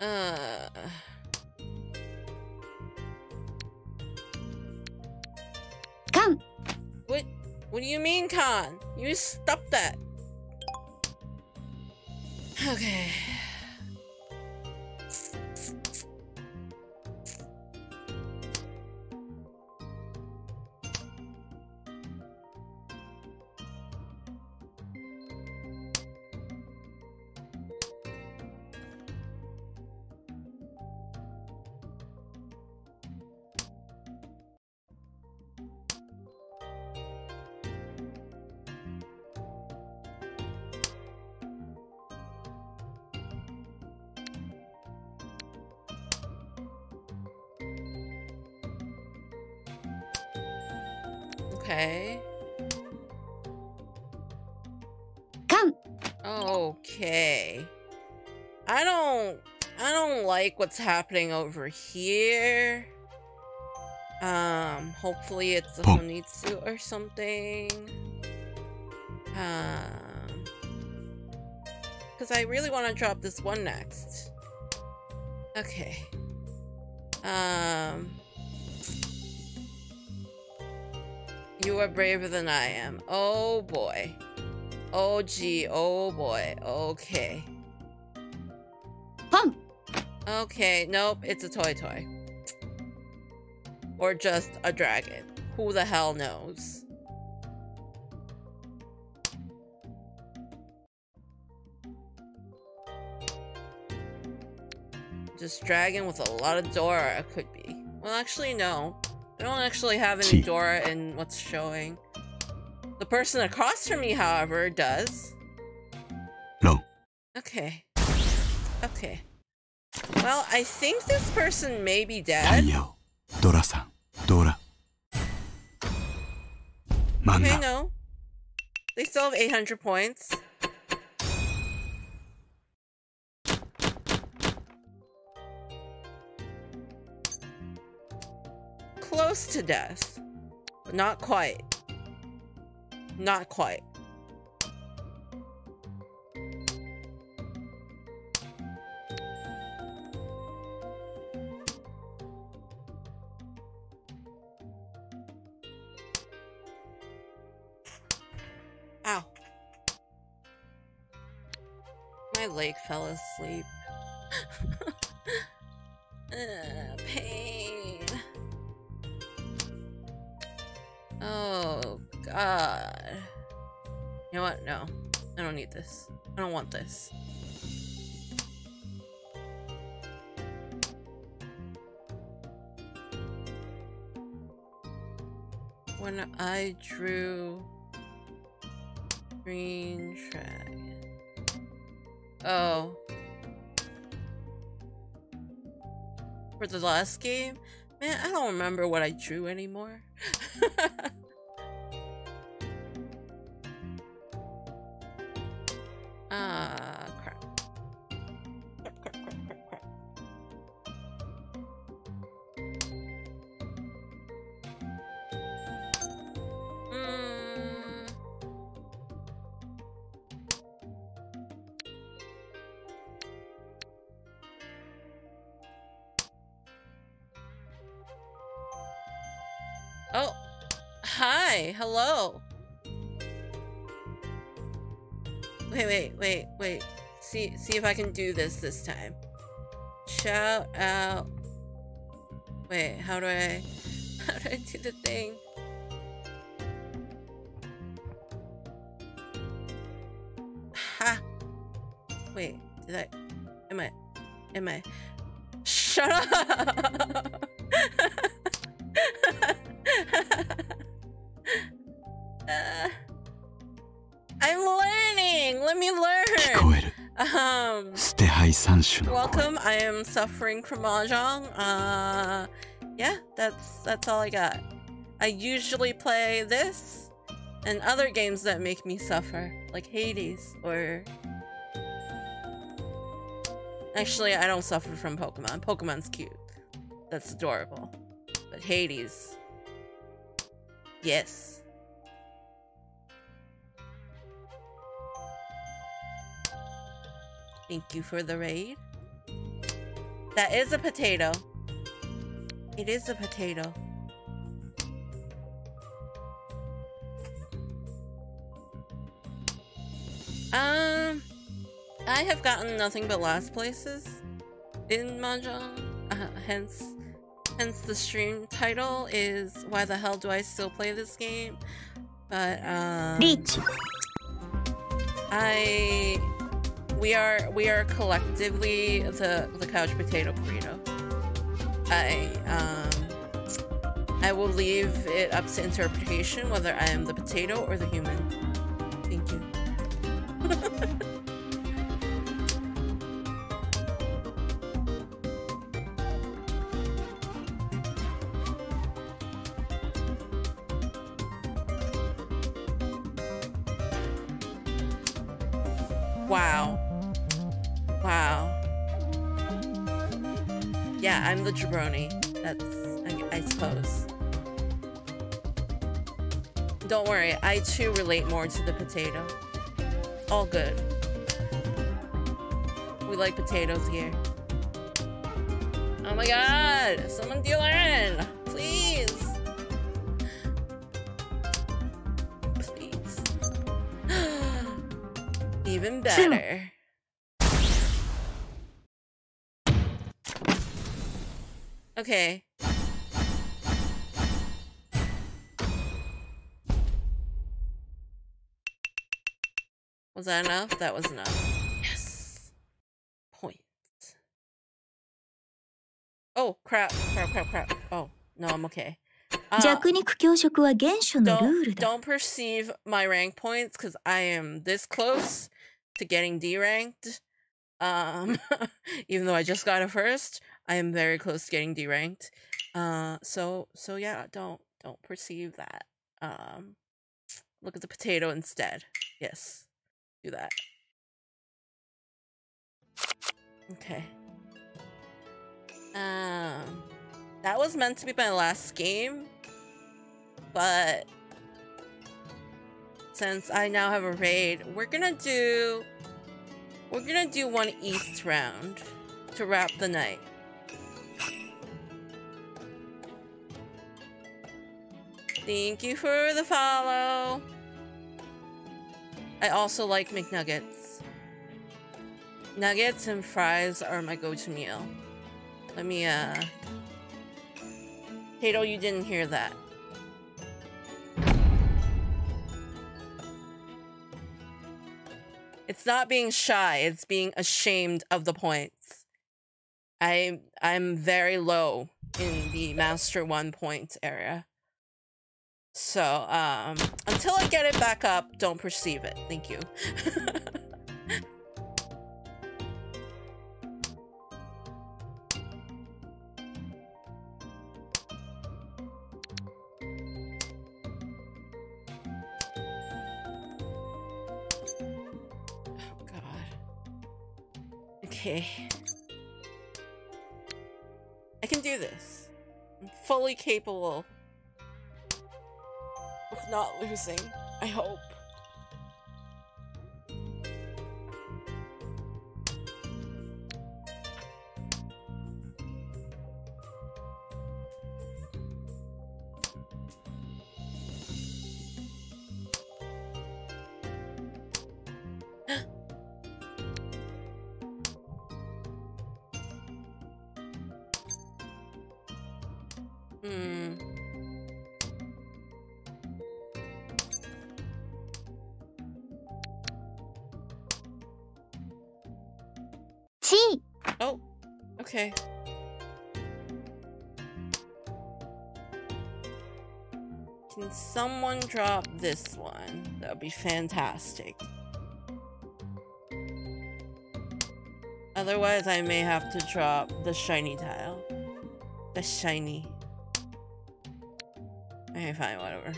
uh. Come. What? What do you mean, kan? You stop that. Okay. Like what's happening over here. Um, hopefully it's a. Honitsu or something. Um because I really want to drop this one next. Okay. Um You are braver than I am. Oh boy. Oh gee, oh boy. Okay. Okay, nope, it's a Toitoi. Or just a dragon. Who the hell knows? Just dragon with a lot of Dora could be. Well, actually, no. I don't actually have any. Dora in what's showing. The person across from me, however, does. No. Okay. Okay. Well, I think this person may be dead. Dora-san. Dora. Mangan. Okay, no. They still have 800 points. Close to death. But not quite. Not quite. Fell asleep. Ugh, pain. Oh, God. You know what? No. I don't need this. I don't want this. When I drew the last game? Man, I don't remember what I drew anymore. See, if I can do this this time. Shout uh, out. Wait, how do I, how do I do the thing? Welcome. I am suffering from mahjong. Uh, yeah, that's that's all I got. I usually play this and other games that make me suffer, like Hades or. Actually, I don't suffer from Pokemon. Pokemon's cute. That's adorable. But Hades. Yes. Thank you for the raid. That is a potato. It is a potato. Um, I have gotten nothing but last places in Mahjong. Uh, hence, hence the stream title is "Why the hell do I still play this game?" But um, リーチ I we are we are collectively the the couch potato burrito. I um I will leave it up to interpretation whether I am the potato or the human. Thank you. Wow. Yeah, I'm the jabroni. That's, I, I suppose. Don't worry, I too relate more to the potato. All good. We like potatoes here. Oh my god! Someone deal in! Please! Please. Even better. Okay. Was that enough? That was enough. Yes. Point. Oh, crap. Crap, crap, crap. Oh, no, I'm okay. Uh, don't, don't perceive my rank points because I am this close to getting deranked. Um, even though I just got a first. I am very close to getting deranked. Uh, so so yeah, don't don't perceive that. Um, look at the potato instead. Yes, do that. Okay. Um, that was meant to be my last game, but since I now have a raid, we're gonna do we're gonna do one east round to wrap the night. Thank you for the follow. I also like McNuggets. nuggets and fries are my go-to meal. Let me, uh... Kato, you didn't hear that. It's not being shy, it's being ashamed of the points. I I'm very low in the Master 1 point area. So, um, until I get it back up, don't perceive it. Thank you. oh, God. Okay. I can do this. I'm fully capable not losing. I hope. Okay. Can someone drop this one? That would be fantastic. Otherwise, I may have to drop the shiny tile. The shiny. Okay, fine, whatever.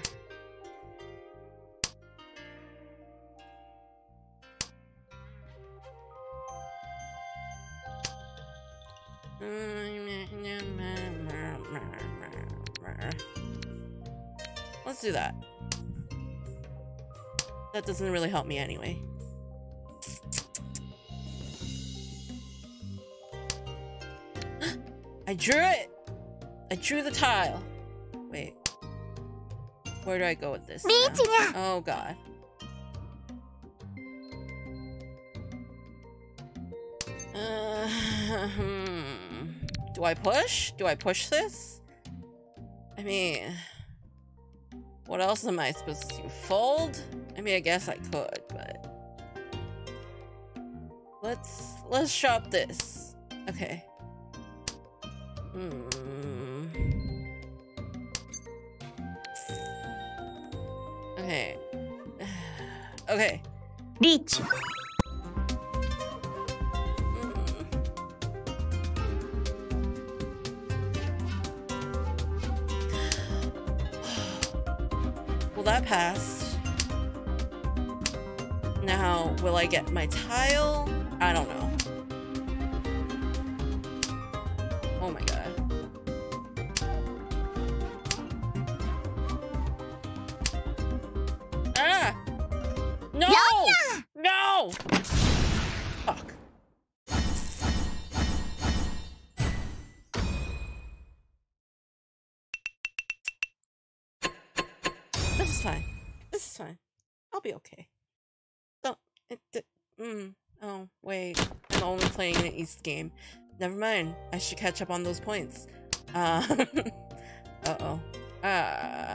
That doesn't really help me anyway. I drew it! I drew the tile. Wait. Where do I go with this? Now? Oh god. Uh, hmm. Do I push? Do I push this? I mean, what else am I supposed to do? Fold? I mean, I guess I could, but let's let's shop this. Okay. Hmm. Okay. okay. リーチ Mm. Well, that passed. Will I get my tile? I don't know. Game. Never mind. I should catch up on those points. Uh, uh oh. Uh.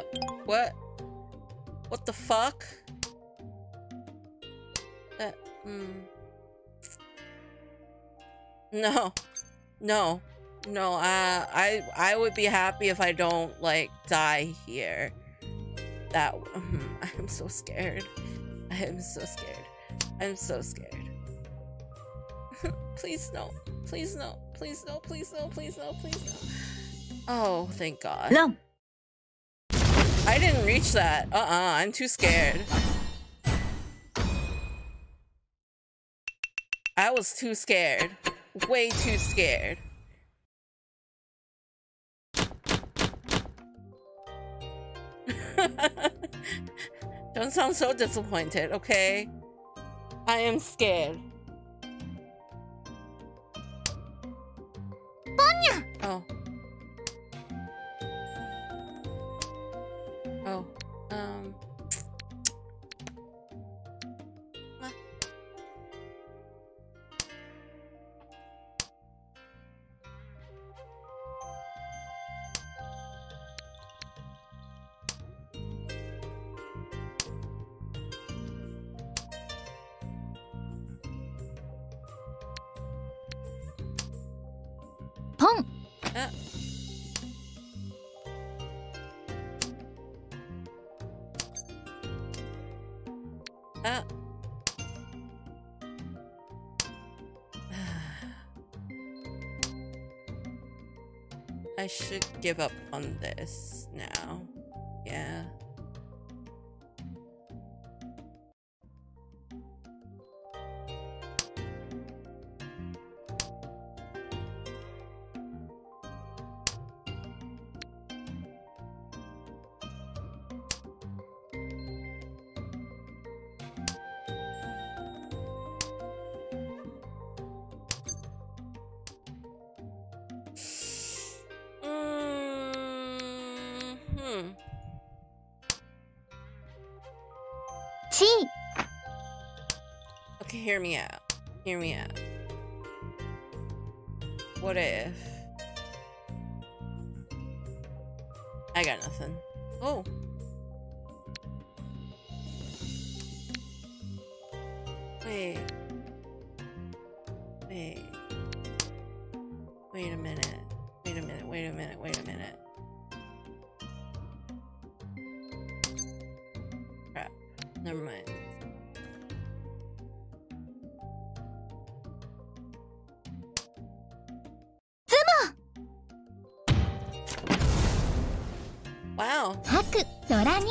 Uh, what? What the fuck? That, mm. No. No. No, uh, I I would be happy if I don't like die here. That I'm so scared. I am so scared. I'm so scared. please no. Please no. Please no. Please no. Please no. Please no. Oh, thank God. ロン I didn't reach that. Uh-uh. I'm too scared. I was too scared. Way too scared. Don't sound so disappointed, okay? I am scared. Oh. Oh. Give up on this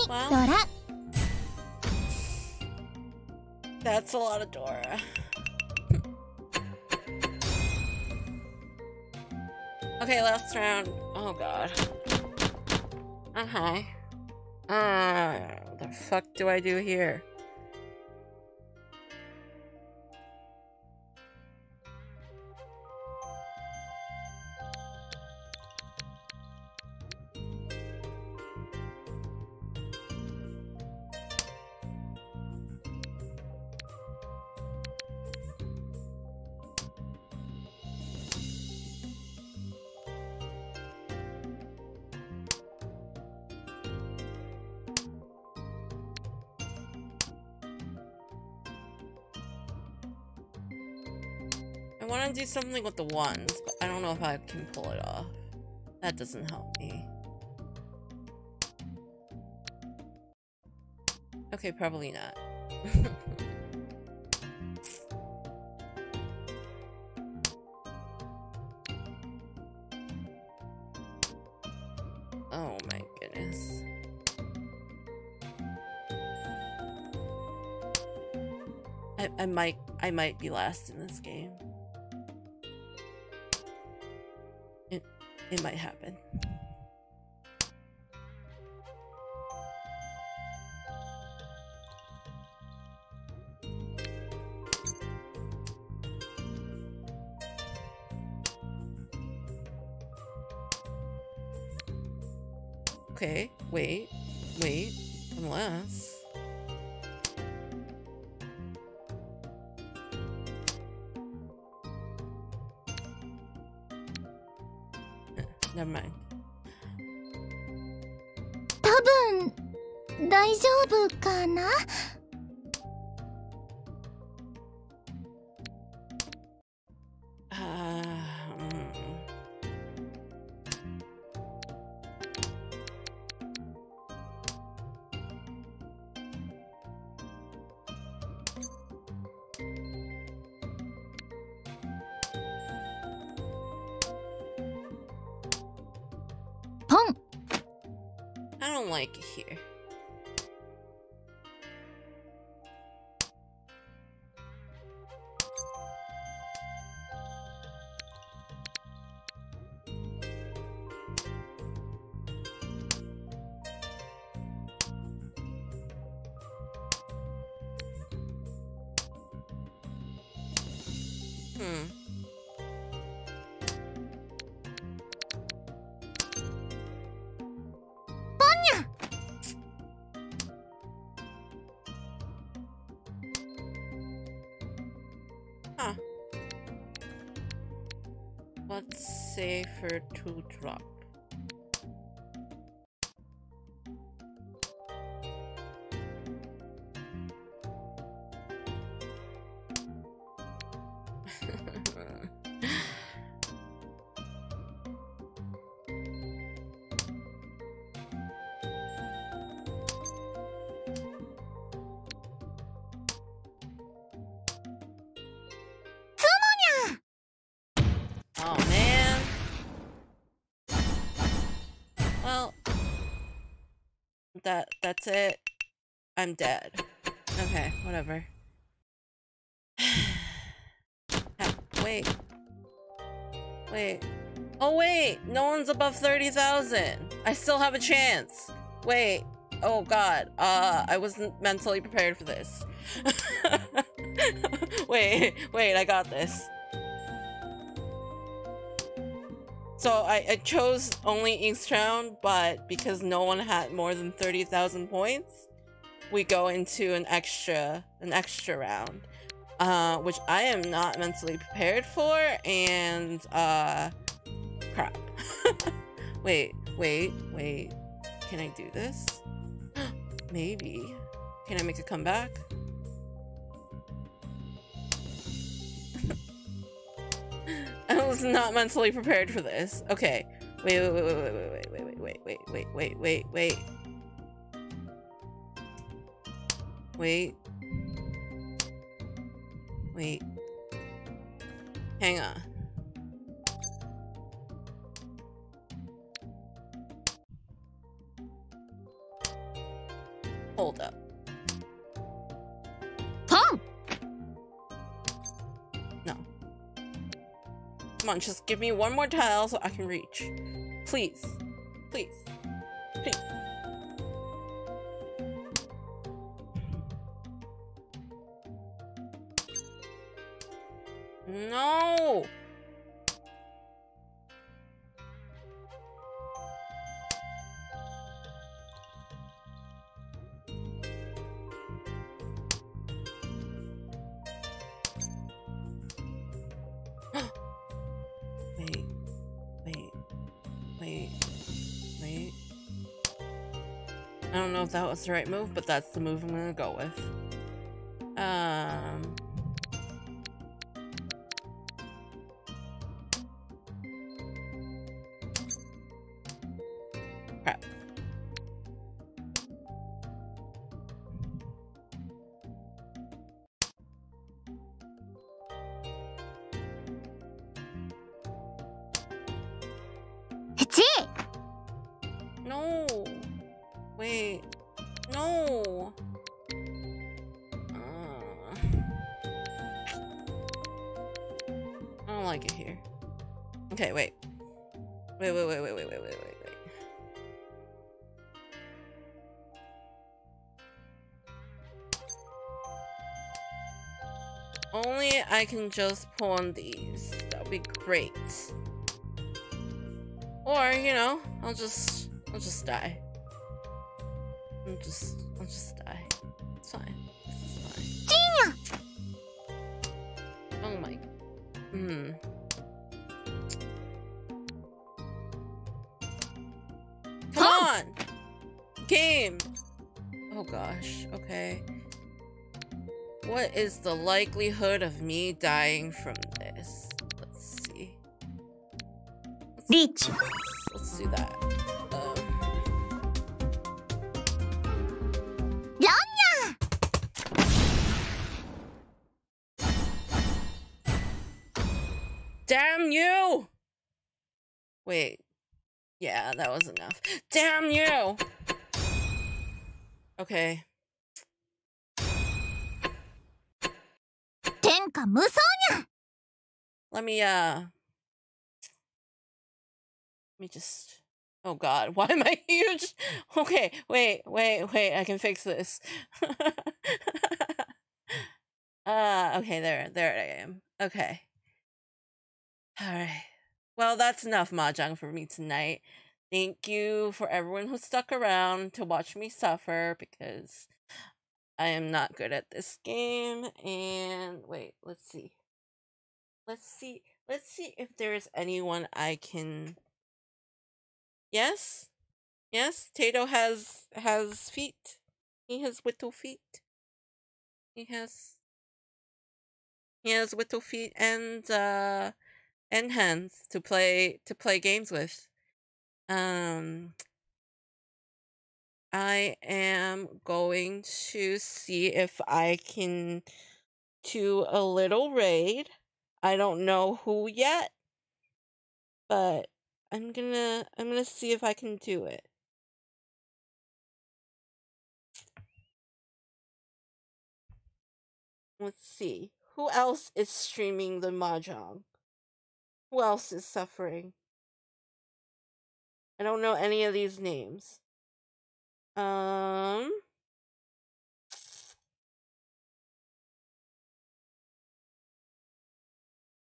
Wow. ラ That's a lot of Dora. okay, last round. Oh god. Okay. Uh, the fuck do I do here? Want to do something with the ones, but I don't know if I can pull it off. That doesn't help me. Okay, probably not. oh my goodness. I, I might I might be last in this game. It might happen. Like to drop. That's it. I'm dead. Okay, whatever. Wait. Wait. Oh wait, no one's above 30,000. I still have a chance. Wait. Oh god. Uh I wasn't mentally prepared for this. wait, wait, I got this. So I, I chose only Easttown, but because no one had more than 30,000 points, we go into an extra an extra round. Uh, which I am not mentally prepared for, and uh crap. wait, wait, wait. Can I do this? Maybe. Can I make a comeback? I was not mentally prepared for this. Okay. Wait, wait, wait, wait, wait, wait, wait, wait, wait, wait, wait, wait, wait. Wait. Wait. Hang on. Hold up. Come on, just give me one more tile so I can reach. Please. Please. Please. No! Know if that was the right move, but that's the move I'm gonna go with. Um. Can just pon these. That would be great. Or, you know, I'll just I'll just die. I'll just I'll just die. It's fine. This is fine. Oh my Hmm. Is the likelihood of me dying from this? Let's see. リー me, uh. Let me just. Oh god, why am I huge? Okay, wait, wait, wait, I can fix this. uh, okay, there, there I am. Okay. Alright. Well, that's enough mahjong for me tonight. Thank you for everyone who stuck around to watch me suffer because I am not good at this game. And wait, let's see. Let's see. Let's see if there's anyone I can. Yes, yes. Tato has has feet. He has whittle feet. He has. He has whittle feet and uh, and hands to play to play games with. Um. I am going to see if I can do a little raid. I don't know who yet, but I'm gonna I'm gonna see if I can do it. Let's see. Who else is streaming the mahjong? Who else is suffering? I don't know any of these names. Um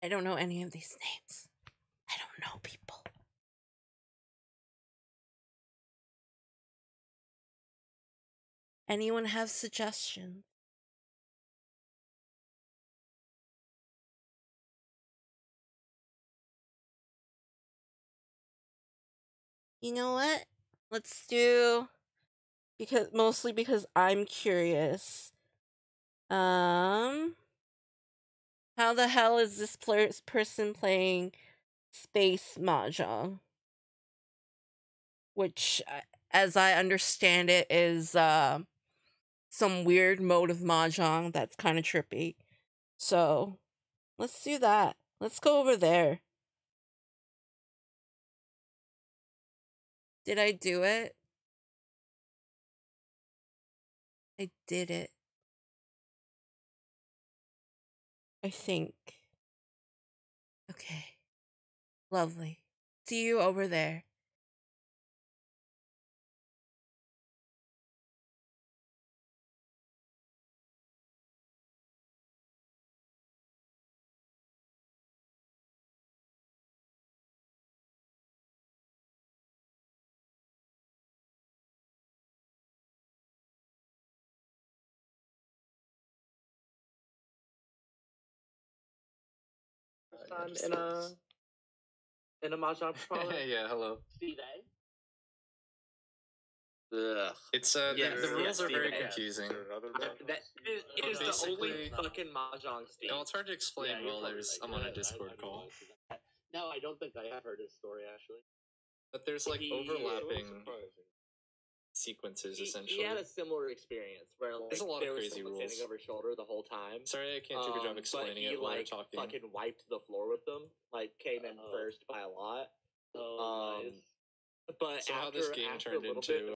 I don't know any of these names. I don't know people. Anyone have suggestions? You know what? Let's do because mostly because I'm curious. Um how the hell is this person playing space mahjong? Which uh, as I understand it is uh some weird mode of mahjong that's kind of trippy. So, let's do that. Let's go over there. Did I do it? I did it. I think. Okay. Lovely. See you over there. Time in a in a mahjong parlor. yeah, hello. Steve A. Ugh. It's uh, Yes, the, the rules yes, are very Steve, confusing. That it is, it is the only fucking mahjong Steve. No, it's hard to explain Yeah, while there's right. I'm on a Discord I call. realize. No, I don't think I have heard his story actually. But there's like He- overlapping sequences He, essentially. he had a similar experience where like There's a lot of there was crazy someone rules. standing over his shoulder the whole time. Sorry, I can't do a good Um, job explaining but he, it while like, we're talking. Fucking wiped the floor with them. Like came in Oh. first by a lot. Oh, Um, nice. But So how after, this game after turned a little into bit,